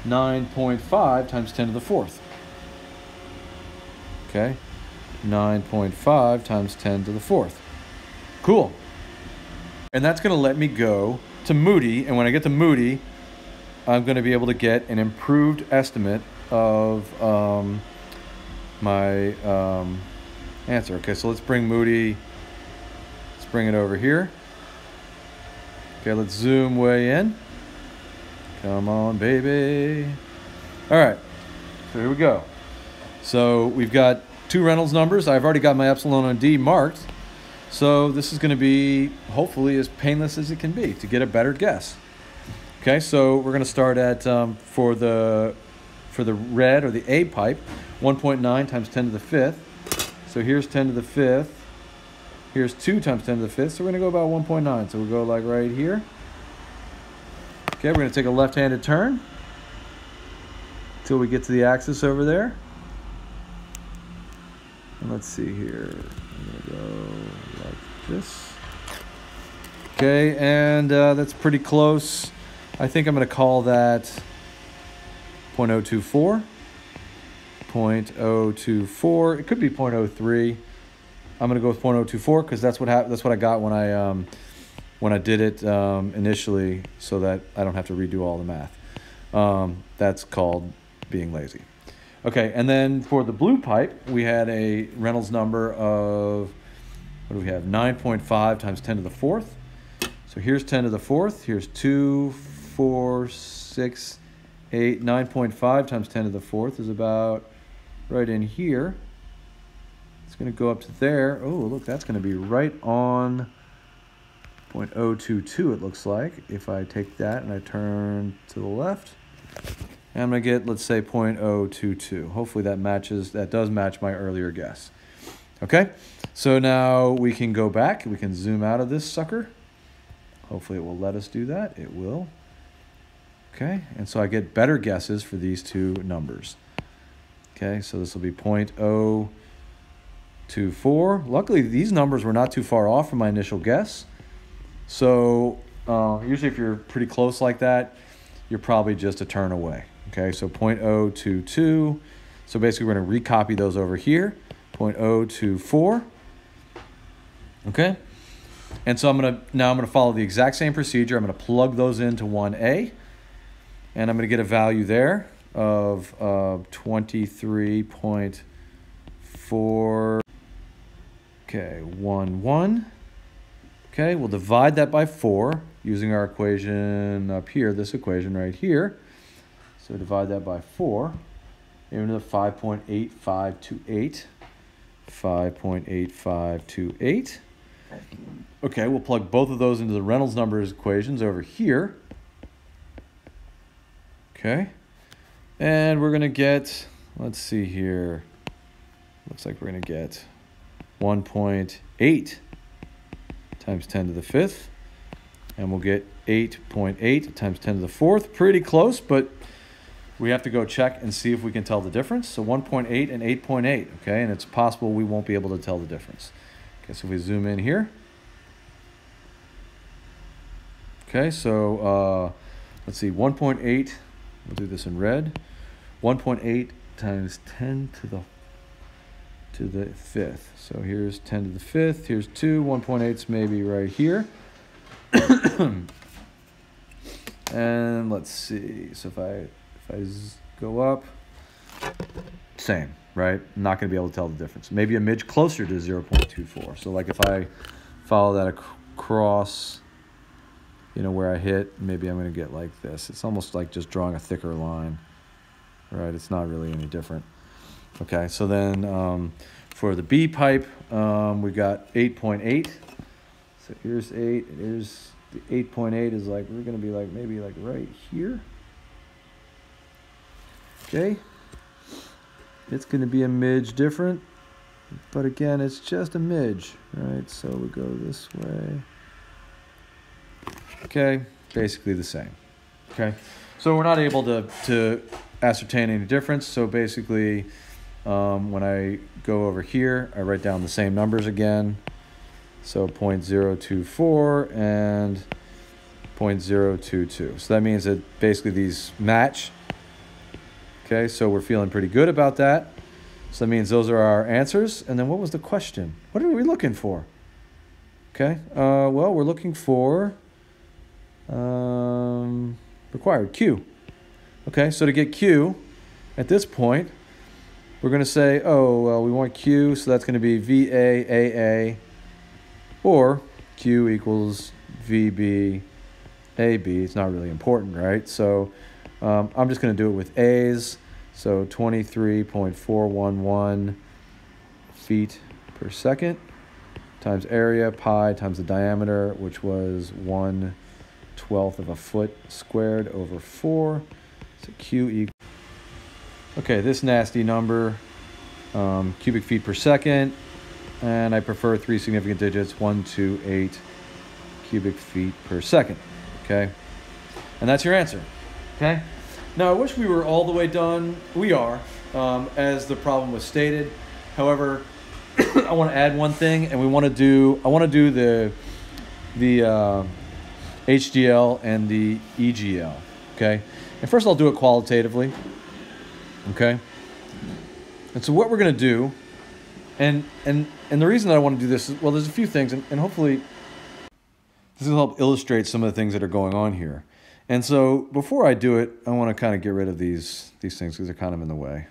9.5 times 10 to the fourth. Okay? 9.5 times 10 to the fourth. Cool. And that's going to let me go to Moody. And when I get to Moody, I'm going to be able to get an improved estimate of um, my um, answer. Okay, so let's bring Moody, let's bring it over here. Okay, let's zoom way in. Come on, baby. All right, so here we go. So we've got two Reynolds numbers. I've already got my epsilon on D marked. So this is going to be hopefully as painless as it can be to get a better guess. Okay, so we're going to start at um, for the for the red or the A pipe, 1.9 times 10 to the fifth. So here's 10 to the fifth. Here's 2 times 10 to the fifth. So we're going to go about 1.9. So we'll go like right here. Okay, we're going to take a left-handed turn until we get to the axis over there. Let's see here. I'm to go like this. Okay, and uh, that's pretty close. I think I'm going to call that 0.024. 0.024. It could be 0.03. I'm going to go with 0.024 because that's what. That's what I got when I um, when I did it um, initially, so that I don't have to redo all the math. Um, that's called being lazy. Okay, and then for the blue pipe, we had a Reynolds number of what do we have? 9.5 times 10 to the fourth. So here's 10 to the fourth. Here's 2, 4, 6, 8, 9.5 times 10 to the fourth is about right in here. It's going to go up to there. Oh, look, that's going to be right on 0.022, it looks like. If I take that and I turn to the left, and I'm going to get, let's say, 0.022. Hopefully that matches, that does match my earlier guess. Okay, so now we can go back. We can zoom out of this sucker. Hopefully it will let us do that. It will. Okay, and so I get better guesses for these two numbers. Okay, so this will be 0.024. Luckily, these numbers were not too far off from my initial guess. So uh, usually if you're pretty close like that, you're probably just a turn away. Okay, so 0.022. So basically we're gonna recopy those over here, 0.024. Okay, and so I'm gonna, now I'm gonna follow the exact same procedure. I'm gonna plug those into 1A, and I'm gonna get a value there of uh, 23.4, okay, 1, 1. Okay, we'll divide that by 4 using our equation up here, this equation right here. So divide that by 4, into the 5.8528. 5.8528. Okay, we'll plug both of those into the Reynolds numbers equations over here. Okay. And we're going to get, let's see here. Looks like we're going to get 1.8 times 10 to the fifth. And we'll get 8.8 .8 times 10 to the fourth. Pretty close, but we have to go check and see if we can tell the difference. So 1.8 and 8.8, okay? And it's possible we won't be able to tell the difference. Okay, so if we zoom in here. Okay, so uh, let's see, 1.8, we'll do this in red. 1.8 times 10 to the to the fifth. So here's 10 to the fifth, here's 2, 1.8's maybe right here. and let's see, so if I if I go up, same, right? Not going to be able to tell the difference. Maybe a midge closer to 0.24. So like if I follow that across, you know, where I hit, maybe I'm going to get like this. It's almost like just drawing a thicker line, right? It's not really any different. Okay, so then um, for the B pipe, um, we got 8.8. .8. So here's 8, here's the 8.8 is like, we're going to be like maybe like right here. Okay. it's going to be a midge different. But again, it's just a midge, right? So we go this way. Okay, basically the same. Okay, so we're not able to, to ascertain any difference. So basically, um, when I go over here, I write down the same numbers again. So 0.024 and 0.022. So that means that basically these match. Okay, so we're feeling pretty good about that. So that means those are our answers. And then what was the question? What are we looking for? Okay, uh, well, we're looking for um, required Q. Okay, so to get Q, at this point, we're going to say, oh, well, we want Q, so that's going to be VAAA, or Q equals VB AB. It's not really important, right? So um, I'm just going to do it with A's. So 23.411 feet per second times area, pi times the diameter, which was 1 12th of a foot squared over 4. So Q equals... Okay, this nasty number, um, cubic feet per second, and I prefer three significant digits, 1, 2, 8 cubic feet per second, okay? And that's your answer, okay? Now, I wish we were all the way done. We are, um, as the problem was stated. However, I want to add one thing, and we want to do. I want to do the the uh, HGL and the EGL. Okay, and first I'll do it qualitatively. Okay, and so what we're going to do, and and and the reason that I want to do this is well, there's a few things, and, and hopefully this will help illustrate some of the things that are going on here. And so before I do it, I want to kind of get rid of these these things because they're kind of in the way,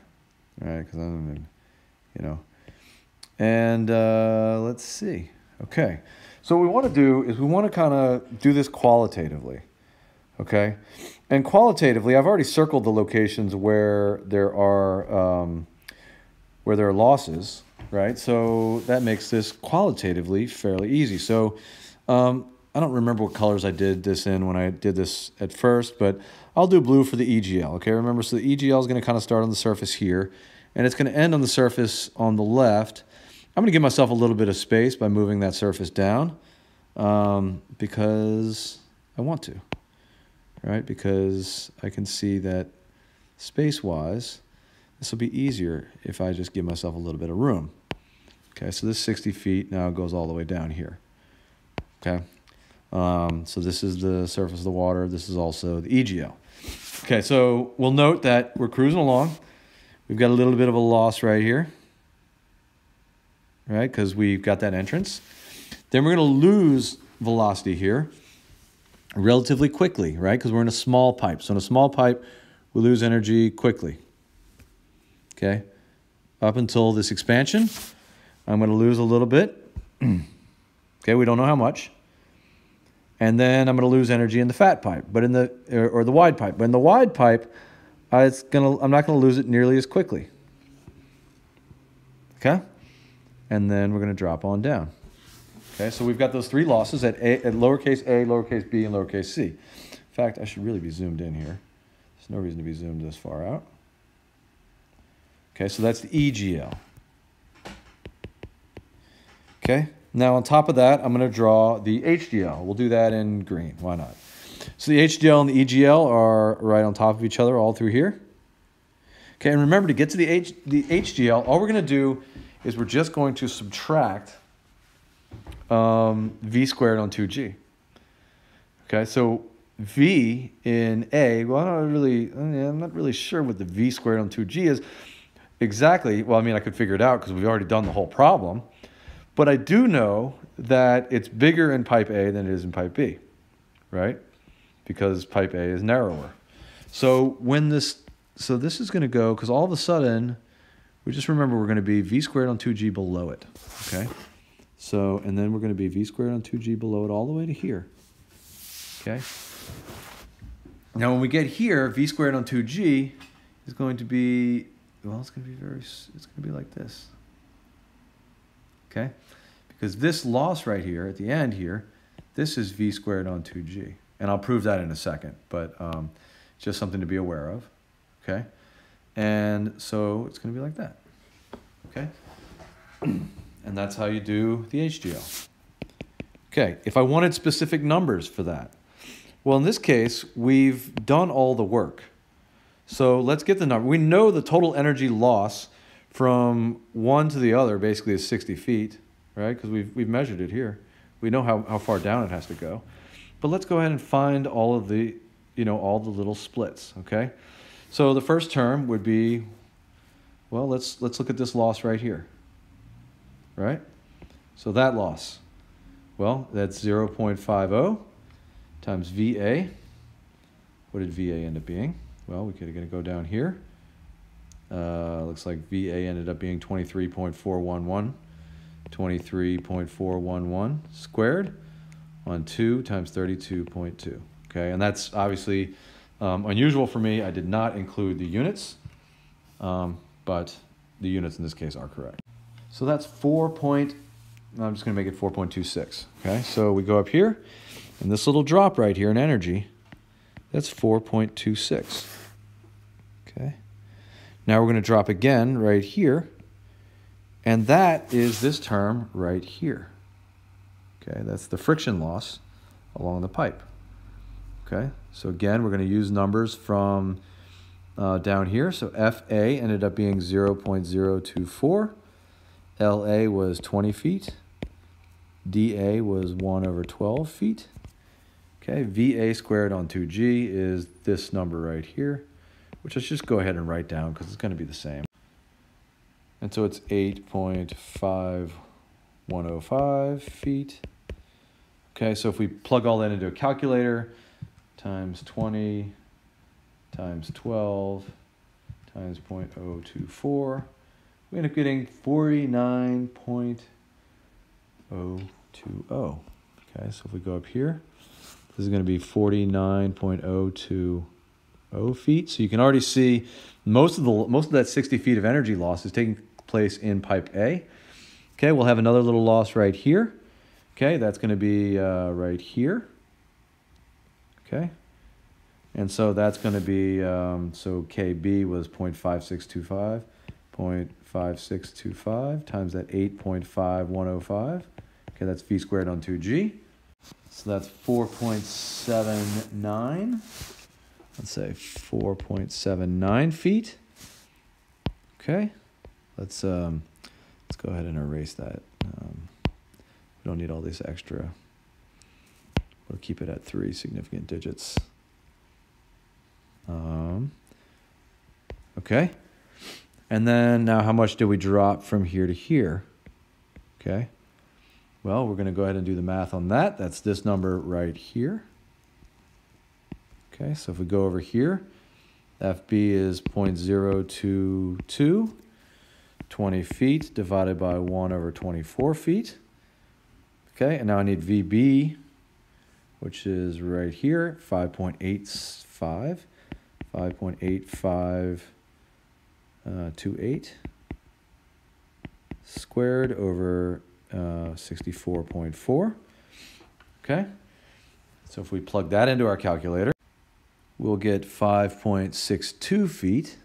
right? Because I'm, you know, and uh, let's see. Okay, so what we want to do is we want to kind of do this qualitatively, okay? And qualitatively, I've already circled the locations where there are um, where there are losses, right? So that makes this qualitatively fairly easy. So um, I don't remember what colors I did this in when I did this at first, but I'll do blue for the EGL, okay? Remember, so the EGL is going to kind of start on the surface here, and it's going to end on the surface on the left. I'm going to give myself a little bit of space by moving that surface down um, because I want to, right? Because I can see that space-wise, this will be easier if I just give myself a little bit of room. Okay, so this 60 feet now goes all the way down here. Okay, um, so this is the surface of the water. This is also the EGL. Okay, so we'll note that we're cruising along. We've got a little bit of a loss right here, right? Because we've got that entrance. Then we're going to lose velocity here relatively quickly, right? Because we're in a small pipe. So in a small pipe, we lose energy quickly. Okay, up until this expansion, I'm going to lose a little bit. okay, we don't know how much and then I'm going to lose energy in the fat pipe, but in the or, or the wide pipe. But in the wide pipe, it's gonna I'm not going to lose it nearly as quickly. Okay, and then we're going to drop on down. Okay, so we've got those three losses at a at lowercase a, lowercase b, and lowercase c. In fact, I should really be zoomed in here. There's no reason to be zoomed this far out. Okay, so that's the EGL. Okay, now on top of that, I'm going to draw the HGL. We'll do that in green. Why not? So the HGL and the EGL are right on top of each other all through here. Okay, and remember to get to the, H, the HDL, all we're going to do is we're just going to subtract um, V squared on 2G. Okay, so V in A, well, I'm not really, I'm not really sure what the V squared on 2G is exactly. Well, I mean, I could figure it out because we've already done the whole problem. But I do know that it's bigger in pipe A than it is in pipe B, right? Because pipe A is narrower. So when this, so this is going to go, because all of a sudden, we just remember we're going to be v squared on 2g below it, okay? So, and then we're going to be v squared on 2g below it all the way to here, okay? Now when we get here, v squared on 2g is going to be, well, it's going to be very, it's going to be like this, okay? Because this loss right here at the end here, this is v squared on 2g. And I'll prove that in a second, but um, just something to be aware of, okay? And so it's going to be like that. Okay? And that's how you do the HGL. Okay, if I wanted specific numbers for that, well, in this case, we've done all the work. So let's get the number. We know the total energy loss from one to the other basically is 60 feet, right? Because we've, we've measured it here. We know how, how far down it has to go. But let's go ahead and find all of the, you know, all the little splits, okay? So the first term would be, well, let's, let's look at this loss right here, right? So that loss, well, that's 0.50 times VA. What did VA end up being? Well, we could to go down here. Uh, looks like VA ended up being 23.411. 23.411 squared on 2 times 32.2. Okay, and that's obviously um, unusual for me. I did not include the units, um, but the units in this case are correct. So that's 4 point, I'm just going to make it 4.26. Okay, so we go up here, and this little drop right here in energy, that's 4.26. Okay, now we're going to drop again right here, and that is this term right here. Okay, that's the friction loss along the pipe. Okay, so again, we're going to use numbers from uh, down here. So FA ended up being 0 0.024. LA was 20 feet. DA was 1 over 12 feet. Okay, VA squared on 2G is this number right here, which let's just go ahead and write down because it's going to be the same. And so it's 8.5105 feet. Okay, so if we plug all that into a calculator, times 20 times 12 times 0.024, we end up getting 49.020. Okay, so if we go up here, this is going to be 49.020 feet. So you can already see most of the most of that 60 feet of energy loss is taking place in pipe A. Okay, we'll have another little loss right here. Okay, that's going to be uh, right here. Okay, and so that's going to be, um, so KB was 0.5625, 0.5625 times that 8.5105. Okay, that's V squared on 2G. So that's 4.79. Let's say 4.79 feet. Okay, let's um, let's go ahead and erase that. Um, we don't need all this extra. We'll keep it at three significant digits. Um, okay. And then now how much do we drop from here to here? Okay. Well, we're going to go ahead and do the math on that. That's this number right here. Okay, so if we go over here, FB is 0.022, 20 feet divided by 1 over 24 feet. Okay, and now I need VB, which is right here, 5.85, 5.8528 uh, squared over uh, 64.4. Okay, so if we plug that into our calculator, we'll get 5.62 feet.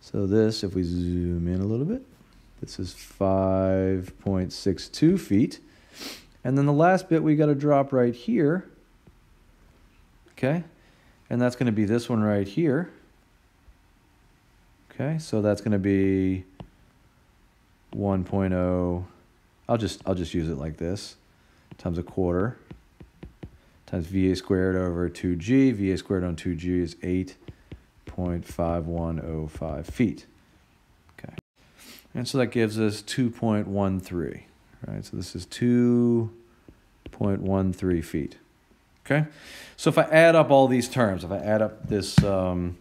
So this, if we zoom in a little bit, this is 5.62 feet. And then the last bit we got to drop right here. Okay, and that's going to be this one right here. Okay, so that's going to be 1.0. I'll just I'll just use it like this times a quarter times VA squared over 2G. VA squared on 2G is 8.5105 feet. Okay. And so that gives us 2.13, right? So this is 2.13 feet. Okay. So if I add up all these terms, if I add up this, um,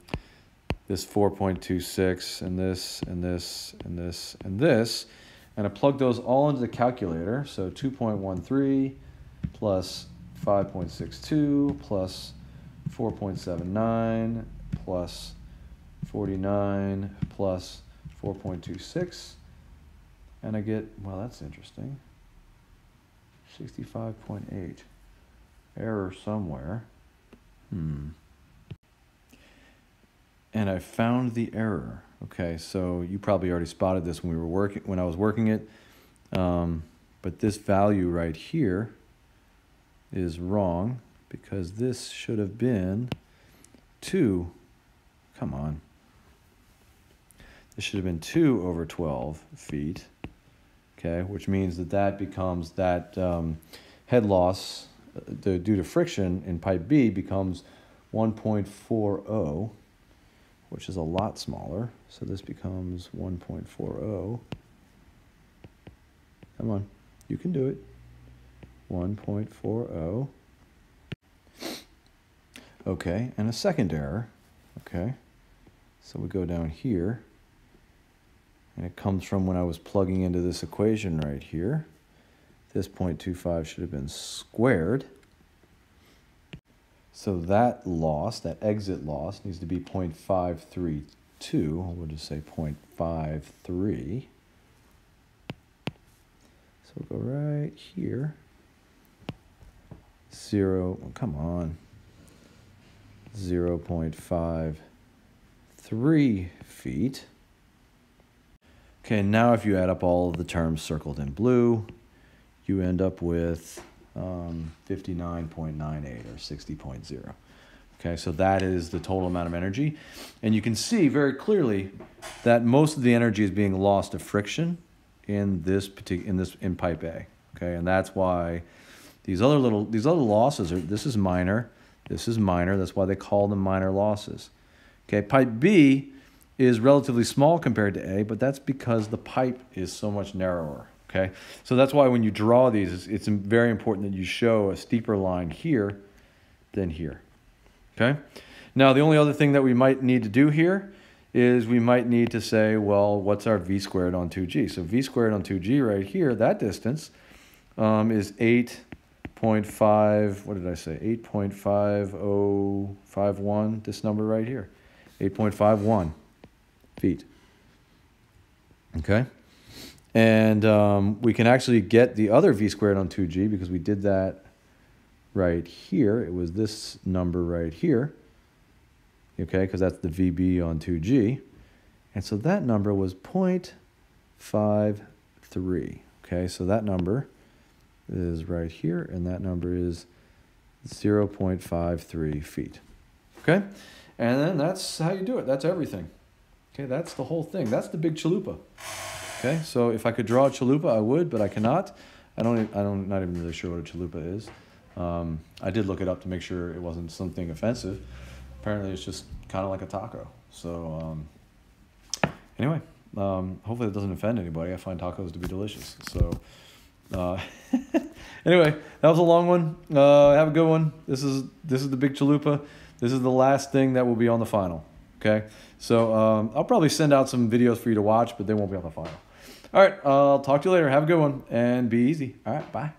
this 4.26 and this and this and this and this, and I plug those all into the calculator, so 2.13 plus 5.62 plus 4.79 plus 49 plus 4.26 and I get, well that's interesting, 65.8. Error somewhere. Hmm. And I found the error. Okay, so you probably already spotted this when we were working when I was working it. Um, but this value right here is wrong because this should have been 2. Come on. This should have been 2 over 12 feet. Okay, which means that that becomes that um, head loss uh, the, due to friction in pipe B becomes 1.40 which is a lot smaller. So this becomes 1.40. Come on, you can do it. 1.40. Okay, and a second error. Okay, so we go down here. And it comes from when I was plugging into this equation right here. This 0.25 should have been squared. So that loss, that exit loss, needs to be 0.532. We'll just say 0.53. So we'll go right here. Zero, oh, come on. 0 0.53 feet. Okay, now if you add up all of the terms circled in blue, you end up with um, 59.98 or 60.0. Okay, so that is the total amount of energy. And you can see very clearly that most of the energy is being lost to friction in this in this in pipe A. Okay, and that's why these other little these other losses are this is minor, this is minor, that's why they call them minor losses. Okay, pipe B is relatively small compared to A, but that's because the pipe is so much narrower. Okay, so that's why when you draw these, it's, it's very important that you show a steeper line here than here. Okay, now the only other thing that we might need to do here is we might need to say, well, what's our v squared on 2g? So v squared on 2g right here, that distance um, is 8.5, what did I say? 8.5051, this number right here, 8.51 feet. Okay. And um, we can actually get the other v squared on 2g because we did that right here. It was this number right here, okay, because that's the VB on 2g. And so that number was 0.53, okay? So that number is right here, and that number is 0.53 feet, okay? And then that's how you do it. That's everything. Okay, that's the whole thing. That's the big chalupa. Okay, so if I could draw a chalupa, I would, but I cannot. I don't. I don't. Not even really sure what a chalupa is. Um, I did look it up to make sure it wasn't something offensive. Apparently, it's just kind of like a taco. So um, anyway, um, hopefully it doesn't offend anybody. I find tacos to be delicious. So uh, anyway, that was a long one. Uh, have a good one. This is this is the big chalupa. This is the last thing that will be on the final. Okay, so um, I'll probably send out some videos for you to watch, but they won't be on the final. All right, I'll talk to you later. Have a good one and be easy. All right, bye.